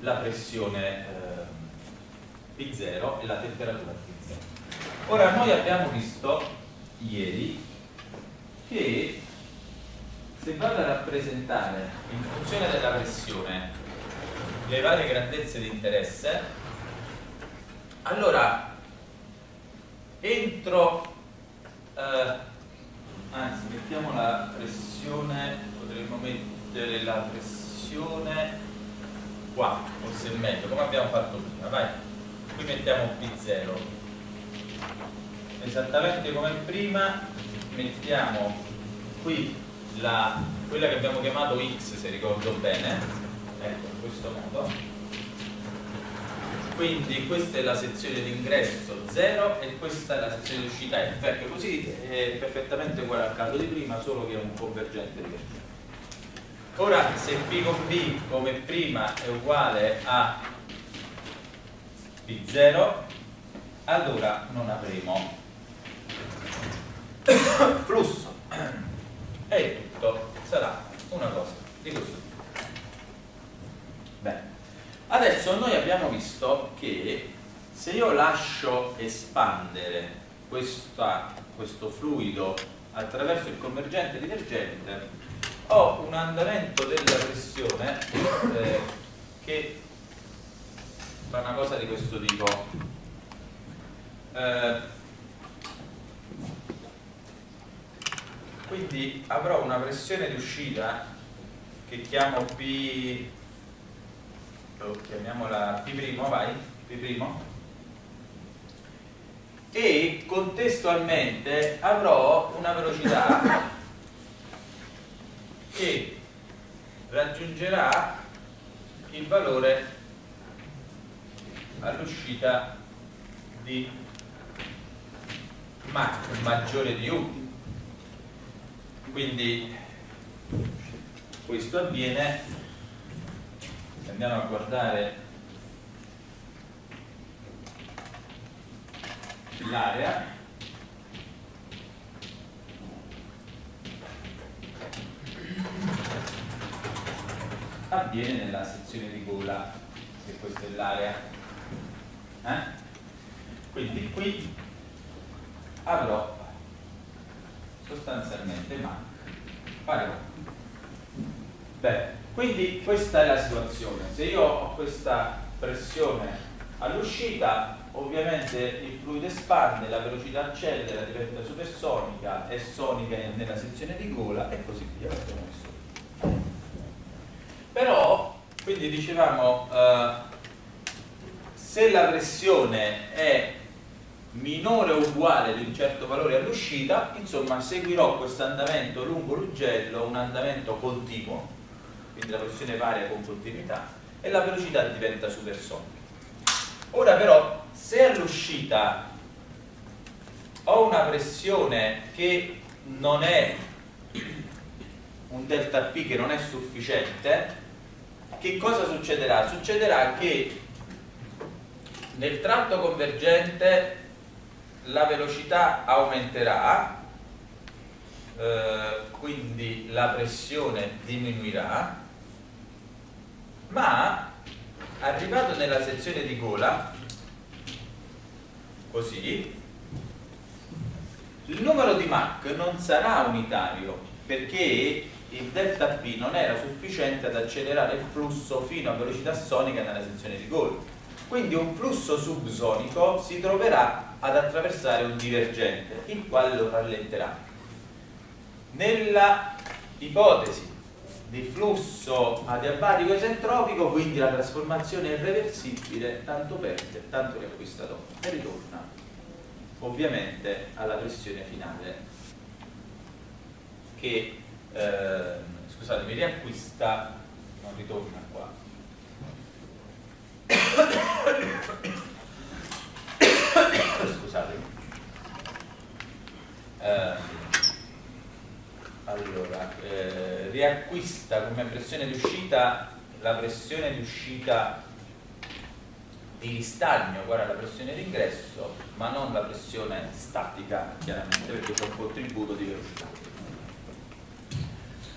[SPEAKER 1] la pressione eh, P0 e la temperatura P0. Ora noi abbiamo visto ieri che se vado a rappresentare in funzione della pressione le varie grandezze di interesse, allora entro eh, anzi mettiamo la pressione potremmo mettere la pressione qua forse è meglio come abbiamo fatto prima vai. Qui mettiamo P0 esattamente come prima mettiamo qui la, quella che abbiamo chiamato X se ricordo bene. Ecco in questo modo. Quindi questa è la sezione d'ingresso 0 e questa è la sezione di uscita F. Ecco così è perfettamente uguale al caso di prima solo che è un convergente divergente ora se P con B come prima è uguale a P0 allora non avremo flusso. E tutto sarà una cosa di questo tipo bene Adesso noi abbiamo visto che se io lascio espandere questa, questo fluido attraverso il convergente divergente ho un andamento della pressione eh, che fa una cosa di questo tipo eh, quindi avrò una pressione di uscita che chiamo P chiamiamola P', vai, P' e contestualmente avrò una velocità che raggiungerà il valore all'uscita di Mach maggiore di U quindi questo avviene andiamo a guardare l'area. Avviene nella sezione di gola se questa è l'area. Eh? quindi qui avrò sostanzialmente Mach pari Beh, quindi questa è la situazione. Se io ho questa pressione all'uscita, ovviamente il fluido espande, la velocità accelera, diventa supersonica, è sonica nella sezione di gola e così via. Però, quindi dicevamo, eh, se la pressione è minore o uguale di un certo valore all'uscita, insomma seguirò questo andamento lungo l'ugello, un andamento continuo quindi la pressione varia con continuità e la velocità diventa supersonica. Ora però, se all'uscita ho una pressione che non è un delta P che non è sufficiente, che cosa succederà? Succederà che nel tratto convergente la velocità aumenterà, eh, quindi la pressione diminuirà ma arrivato nella sezione di gola così il numero di Mach non sarà unitario perché il delta P non era sufficiente ad accelerare il flusso fino a velocità sonica nella sezione di gola. Quindi un flusso subsonico si troverà ad attraversare un divergente il quale lo rallenterà nella ipotesi di flusso adiabatico esentropico, quindi la trasformazione è irreversibile, tanto perde, tanto riacquista dopo e ritorna ovviamente alla pressione finale che eh, scusate, mi riacquista, non ritorna qua. Scusate. Eh, allora, eh, riacquista come pressione di uscita la pressione di uscita di ristagno, guarda la pressione di ingresso, ma non la pressione statica, chiaramente, perché c'è un contributo di velocità.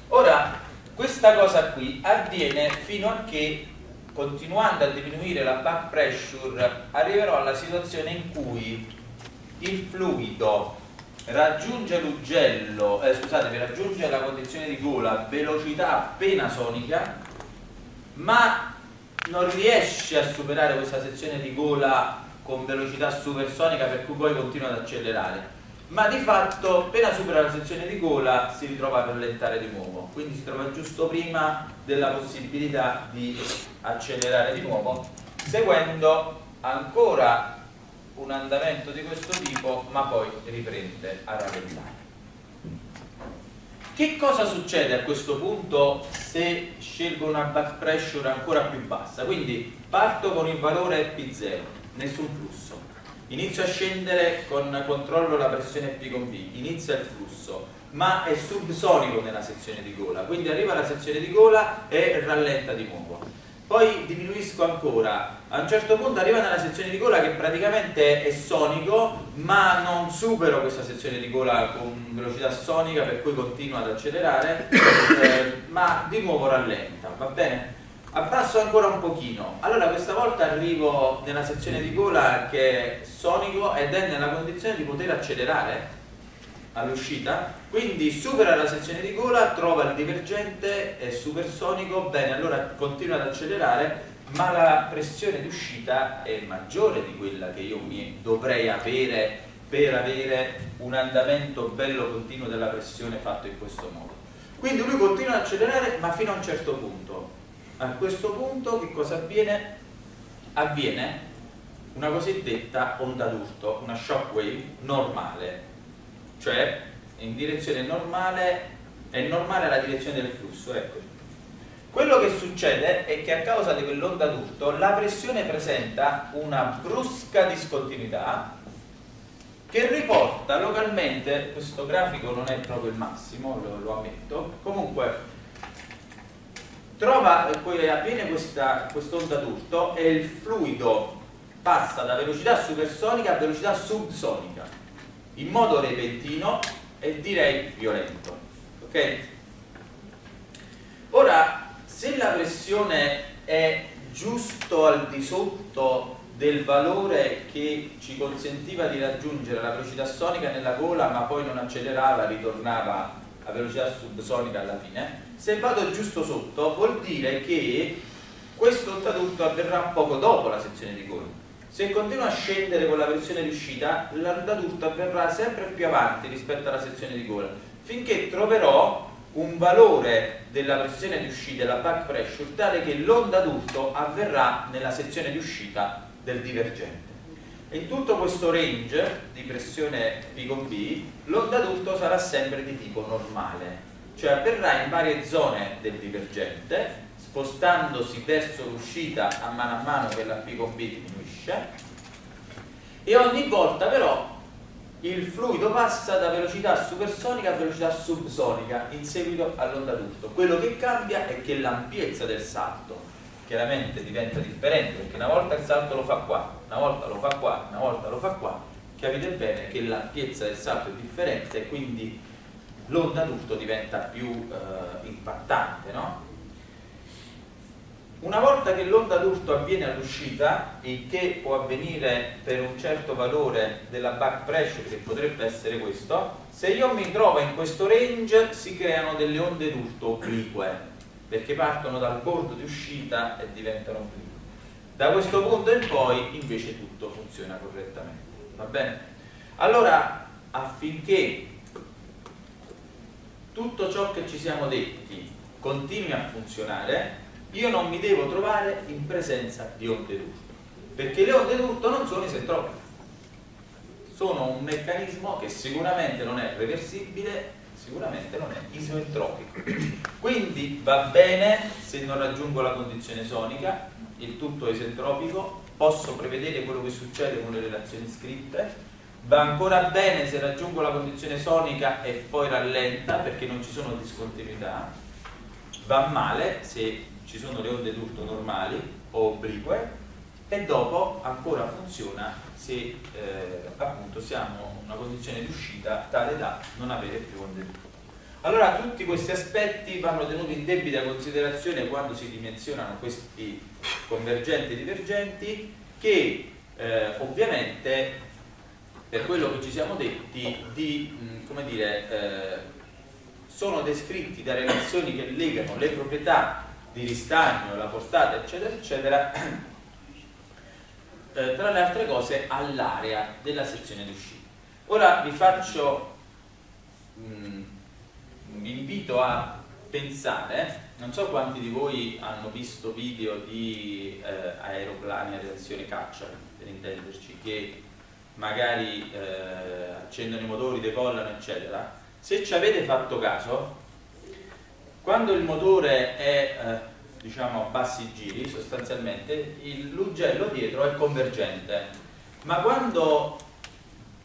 [SPEAKER 1] Ora, questa cosa qui avviene fino a che, continuando a diminuire la back pressure, arriverò alla situazione in cui il fluido raggiunge l'ugello, eh, scusate, raggiunge la condizione di gola a velocità appena sonica, ma non riesce a superare questa sezione di gola con velocità supersonica per cui poi continua ad accelerare ma di fatto appena supera la sezione di gola si ritrova a rallentare di nuovo quindi si trova giusto prima della possibilità di accelerare di nuovo seguendo ancora un andamento di questo tipo ma poi riprende a rallentare che cosa succede a questo punto se scelgo una back pressure ancora più bassa? Quindi parto con il valore P0, nessun flusso. Inizio a scendere con controllo la pressione P con V, inizia il flusso, ma è subsonico nella sezione di gola, quindi arriva alla sezione di gola e rallenta di nuovo poi diminuisco ancora a un certo punto arriva nella sezione di gola che praticamente è sonico ma non supero questa sezione di gola con velocità sonica per cui continuo ad accelerare eh, ma di nuovo rallenta va bene? Abbasso ancora un pochino. Allora questa volta arrivo nella sezione di gola che è sonico ed è nella condizione di poter accelerare all'uscita. Quindi supera la sezione di gola trova il divergente è supersonico bene allora continua ad accelerare ma la pressione d'uscita è maggiore di quella che io mi dovrei avere per avere un andamento bello continuo della pressione fatto in questo modo. Quindi lui continua ad accelerare ma fino a un certo punto a questo punto che cosa avviene? avviene una cosiddetta onda d'urto una shock wave normale cioè in direzione normale è normale la direzione del flusso ecco quello che succede è che a causa di quell'onda d'urto la pressione presenta una brusca discontinuità che riporta localmente, questo grafico non è proprio il massimo, lo, lo ammetto, comunque trova, poi avviene questa onda d'urto e il fluido passa da velocità supersonica a velocità subsonica in modo repentino e direi violento. Ok? Ora se la pressione è giusto al di sotto del valore che ci consentiva di raggiungere la velocità sonica nella gola ma poi non accelerava, ritornava a velocità subsonica alla fine, se vado giusto sotto vuol dire che questo ottadurto avverrà poco dopo la sezione di gola. Se continuo a scendere con la pressione di uscita, l'ondadurto avverrà sempre più avanti rispetto alla sezione di gola, finché troverò un valore della pressione di uscita della back pressure tale che l'onda d'urto avverrà nella sezione di uscita del divergente. In tutto questo range di pressione P con B, l'onda d'urto sarà sempre di tipo normale, cioè avverrà in varie zone del divergente, spostandosi verso l'uscita a mano a mano che la P con B diminuisce, e ogni volta però il fluido passa da velocità supersonica a velocità subsonica in seguito all'onda d'urto. Quello che cambia è che l'ampiezza del salto chiaramente diventa differente perché una volta il salto lo fa qua, una volta lo fa qua, una volta lo fa qua, capite bene che l'ampiezza del salto è differente quindi l'onda d'urto diventa più eh, impattante, no? Una volta che l'onda d'urto avviene all'uscita, il che può avvenire per un certo valore della back pressure, che potrebbe essere questo, se io mi trovo in questo range si creano delle onde d'urto oblique, perché partono dal bordo di uscita e diventano oblique. Da questo punto in poi invece tutto funziona correttamente. Va bene? Allora, affinché tutto ciò che ci siamo detti continui a funzionare, io non mi devo trovare in presenza di onde d'urto perché le onde d'urto non sono isentropiche sono un meccanismo che sicuramente non è reversibile sicuramente non è isoentropico. Quindi va bene se non raggiungo la condizione sonica il tutto è isentropico posso prevedere quello che succede con le relazioni scritte va ancora bene se raggiungo la condizione sonica e poi rallenta perché non ci sono discontinuità va male se ci sono le onde d'urto normali o oblique e dopo ancora funziona se eh, appunto siamo in una condizione di uscita tale da non avere più onde d'urto. Allora tutti questi aspetti vanno tenuti in debita considerazione quando si dimensionano questi convergenti e divergenti che eh, ovviamente per quello che ci siamo detti di, mh, come dire, eh, sono descritti da relazioni che legano le proprietà di ristagno, la portata, eccetera, eccetera, eh, tra le altre cose all'area della sezione di uscita. Ora vi faccio, mh, mm, vi invito a pensare, non so quanti di voi hanno visto video di eh, aeroplani a reazione caccia, per intenderci, che magari eh, accendono i motori, decollano, eccetera. Se ci avete fatto caso, quando il motore è eh, diciamo a bassi giri, sostanzialmente, l'ugello dietro è convergente, ma quando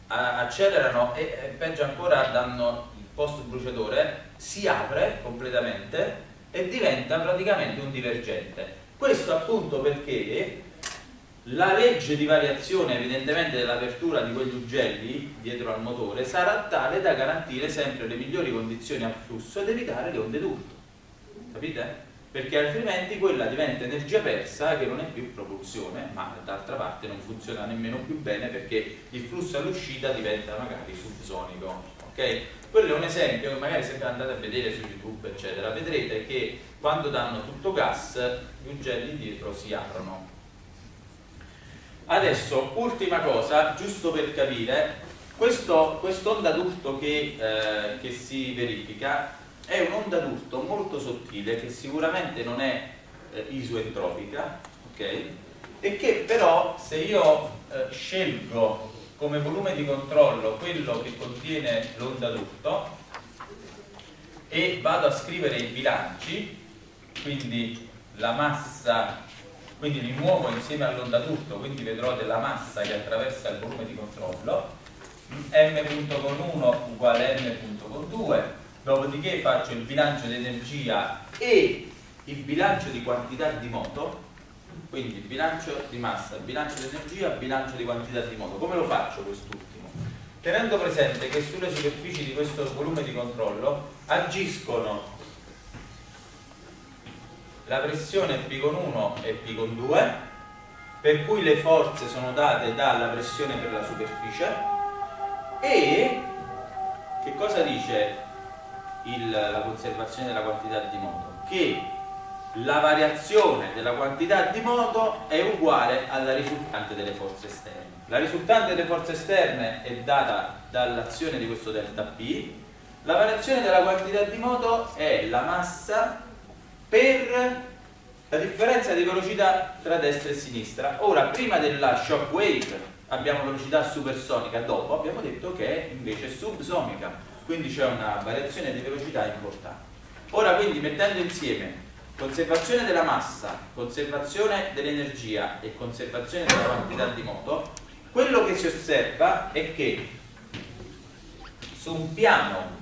[SPEAKER 1] accelerano e, e peggio ancora danno il post bruciatore, si apre completamente e diventa praticamente un divergente. Questo appunto perché la legge di variazione evidentemente dell'apertura di quegli ugelli dietro al motore sarà tale da garantire sempre le migliori condizioni al flusso ed evitare le onde d'urto. Capite? perché altrimenti quella diventa energia persa che non è più propulsione, ma d'altra parte non funziona nemmeno più bene perché il flusso all'uscita diventa magari subsonico. Okay? Quello è un esempio che magari se andate a vedere su YouTube, eccetera, vedrete che quando danno tutto gas, gli ugelli dietro si aprono. Adesso, ultima cosa, giusto per capire, questo, quest'onda d'urto che, eh, che si verifica è un'onda d'urto molto sottile che sicuramente non è eh, isoentropica, ok? E che però se io eh, scelgo come volume di controllo quello che contiene l'onda d'urto e vado a scrivere i bilanci, quindi la massa, quindi li muovo insieme all'onda d'urto, quindi vedrò della massa che attraversa il volume di controllo, m con 1 uguale m con 2 dopodiché faccio il bilancio di energia e il bilancio di quantità di moto quindi il bilancio di massa, il bilancio di energia, il bilancio di quantità di moto come lo faccio quest'ultimo? tenendo presente che sulle superfici di questo volume di controllo agiscono la pressione P con 1 e P con 2 per cui le forze sono date dalla pressione per la superficie e che cosa dice il, la conservazione della quantità di moto? Che la variazione della quantità di moto è uguale alla risultante delle forze esterne. La risultante delle forze esterne è data dall'azione di questo delta P, la variazione della quantità di moto è la massa per la differenza di velocità tra destra e sinistra. Ora, prima della shock wave abbiamo velocità supersonica, dopo abbiamo detto che è invece subsonica, quindi c'è una variazione di velocità importante. Ora quindi mettendo insieme conservazione della massa, conservazione dell'energia e conservazione della quantità di moto, quello che si osserva è che su un piano,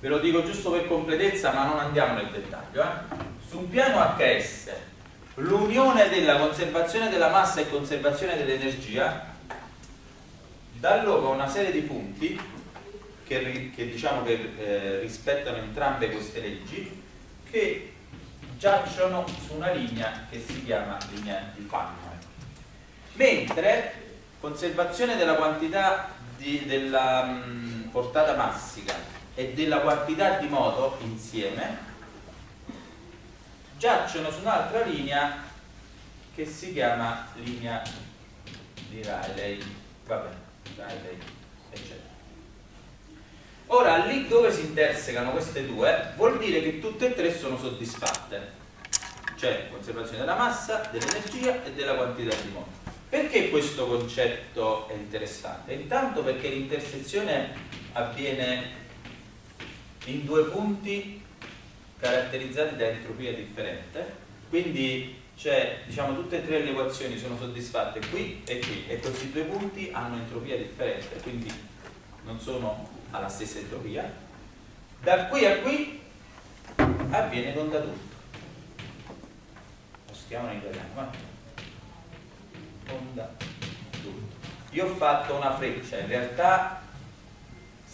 [SPEAKER 1] ve lo dico giusto per completezza ma non andiamo nel dettaglio, eh? Su un piano HS l'unione della conservazione della massa e conservazione dell'energia dà luogo a una serie di punti che, che diciamo che eh, rispettano entrambe queste leggi che giacciono su una linea che si chiama linea di Feynman mentre conservazione della quantità di, della mh, portata massica e della quantità di moto insieme giacciono su un'altra linea che si chiama linea di Rayleigh vabbè eccetera. Ora, lì dove si intersecano queste due, vuol dire che tutte e tre sono soddisfatte. Cioè, conservazione della massa, dell'energia e della quantità di moto. Perché questo concetto è interessante? Intanto perché l'intersezione avviene in due punti caratterizzati da entropia differente, quindi cioè diciamo tutte e tre le equazioni sono soddisfatte qui e qui e questi due punti hanno entropia differente quindi non sono alla stessa entropia. Da qui a qui avviene l'onda d'urto lo schiamo in italiano ma onda d'urto io ho fatto una freccia in realtà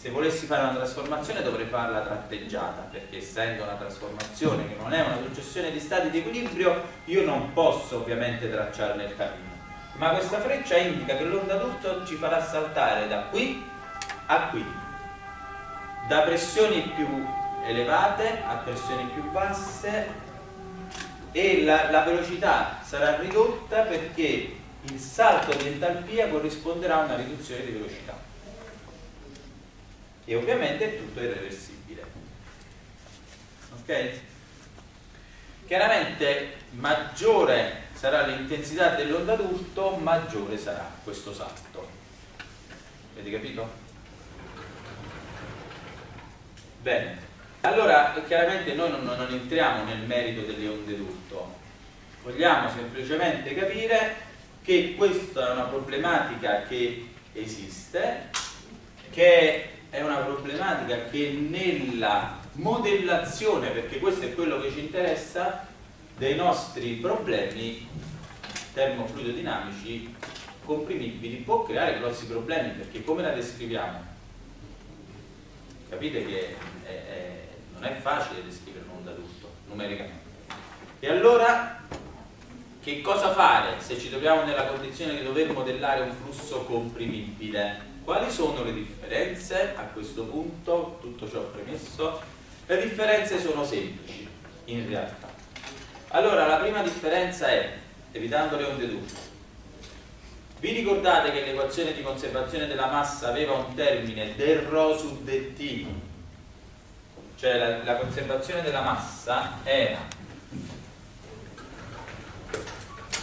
[SPEAKER 1] se volessi fare una trasformazione dovrei farla tratteggiata perché essendo una trasformazione che non è una successione di stati di equilibrio io non posso ovviamente tracciarne il cammino. Ma questa freccia indica che l'onda d'urto ci farà saltare da qui a qui da pressioni più elevate a pressioni più basse e la, la velocità sarà ridotta perché il salto di entalpia corrisponderà a una riduzione di velocità e ovviamente è tutto irreversibile. Ok? Chiaramente maggiore sarà l'intensità dell'onda d'urto, maggiore sarà questo salto. Avete capito? Bene. Allora, chiaramente noi non, non entriamo nel merito delle onde d'urto, vogliamo semplicemente capire che questa è una problematica che esiste, che è una problematica che nella modellazione, perché questo è quello che ci interessa, dei nostri problemi termofluidodinamici comprimibili può creare grossi problemi perché come la descriviamo? Capite che è, è, non è facile descrivere un'onda d'urto numericamente. E allora che cosa fare se ci troviamo nella condizione di dover modellare un flusso comprimibile? Quali sono le differenze? A questo punto, tutto ciò premesso, le differenze sono semplici, in realtà. Allora, la prima differenza è, evitando le onde d'urto, vi ricordate che l'equazione di conservazione della massa aveva un termine del ρ su dt? Cioè la, la conservazione della massa era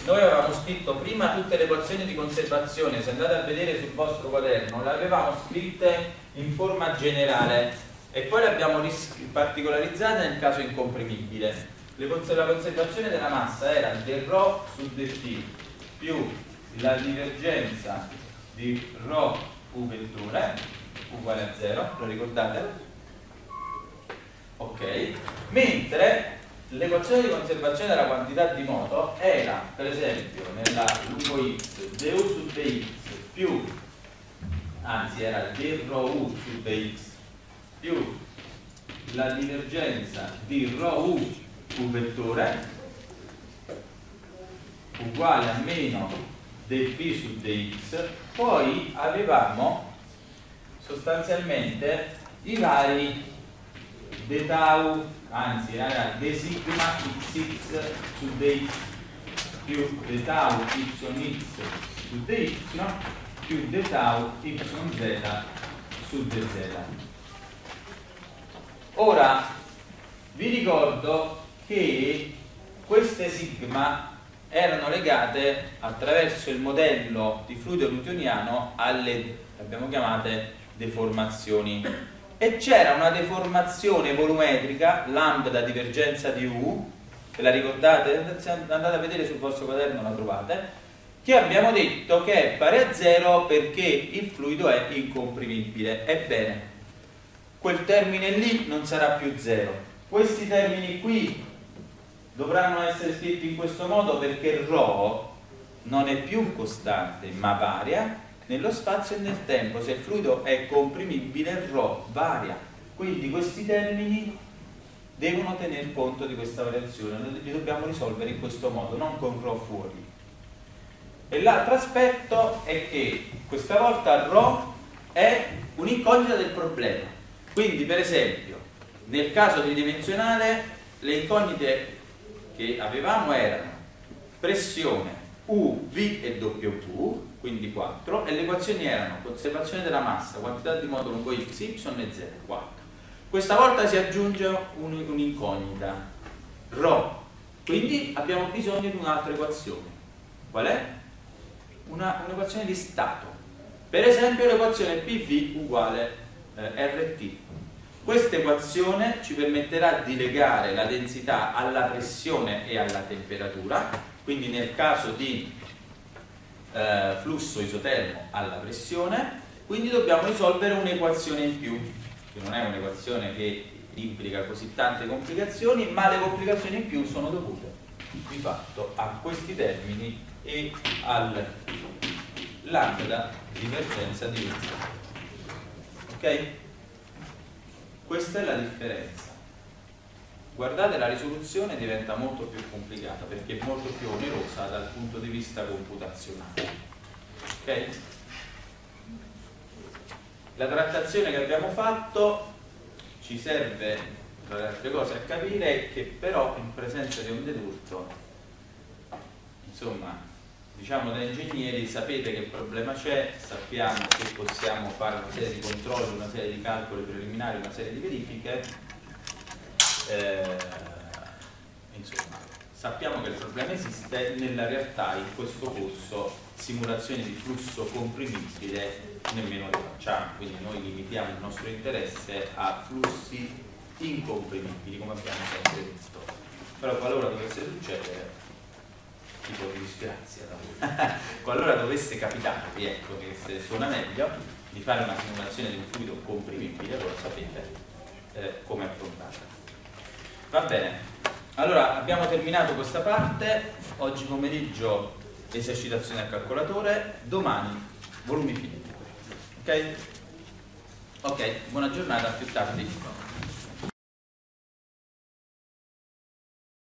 [SPEAKER 1] noi avevamo scritto prima tutte le equazioni di conservazione, se andate a vedere sul vostro quaderno, le avevamo scritte in forma generale e poi le abbiamo particolarizzate nel caso incomprimibile. La conservazione della massa era del ρ su dt più la divergenza di ρ u vetture uguale a 0, lo ricordate? Ok, mentre l'equazione di conservazione della quantità di moto era per esempio nella lungo x du su dx più anzi era d rho u su dx più la divergenza di rho u u vettore uguale a meno dp su dx poi avevamo sostanzialmente i vari d anzi era d sigma xx su dx più d tau yx su dy più d tau yz su dz. Ora vi ricordo che queste sigma erano legate attraverso il modello di fluido newtoniano alle, abbiamo chiamate, deformazioni e c'era una deformazione volumetrica, lambda divergenza di U, ve la ricordate? Andate a vedere sul vostro quaderno, la trovate, che abbiamo detto che è pari a zero perché il fluido è incomprimibile. Ebbene, quel termine lì non sarà più zero. Questi termini qui dovranno essere scritti in questo modo perché ρ non è più costante ma varia nello spazio e nel tempo, se il fluido è comprimibile, il ρ varia. Quindi questi termini devono tener conto di questa variazione, li dobbiamo risolvere in questo modo, non con ρ fuori. E l'altro aspetto è che questa volta ρ è un'incognita del problema. Quindi, per esempio, nel caso tridimensionale, le incognite che avevamo erano pressione U, V e W, quindi 4, e le equazioni erano conservazione della massa, quantità di moto lungo x, y e z, 4. Questa volta si aggiunge un'incognita, un ρ, quindi abbiamo bisogno di un'altra equazione. Qual è? un'equazione di stato. Per esempio l'equazione PV uguale eh, RT. Questa equazione ci permetterà di legare la densità alla pressione e alla temperatura, quindi nel caso di eh, flusso isotermo alla pressione, quindi dobbiamo risolvere un'equazione in più, che non è un'equazione che implica così tante complicazioni, ma le complicazioni in più sono dovute di fatto a questi termini e al lambda divergenza di U. Ok? Questa è la differenza. Guardate, la risoluzione diventa molto più complicata perché è molto più onerosa dal punto di vista computazionale. Ok? La trattazione che abbiamo fatto ci serve, tra le altre cose, a capire che però in presenza di onde d'urto, insomma, diciamo da ingegneri, sapete che problema c'è, sappiamo che possiamo fare una serie di controlli, una serie di calcoli preliminari, una serie di verifiche, eh, insomma, sappiamo che il problema esiste, nella realtà in questo corso simulazioni di flusso comprimibile nemmeno le facciamo, quindi noi limitiamo il nostro interesse a flussi incomprimibili, come abbiamo sempre visto. Però qualora dovesse succedere, tipo di disgrazia, qualora dovesse capitarvi, ecco che suona meglio, di fare una simulazione di un fluido comprimibile, allora sapete eh, come affrontarla. Va bene, allora abbiamo terminato questa parte, oggi pomeriggio esercitazione al calcolatore, domani volumi finiti. Ok? Ok, buona giornata, a più tardi.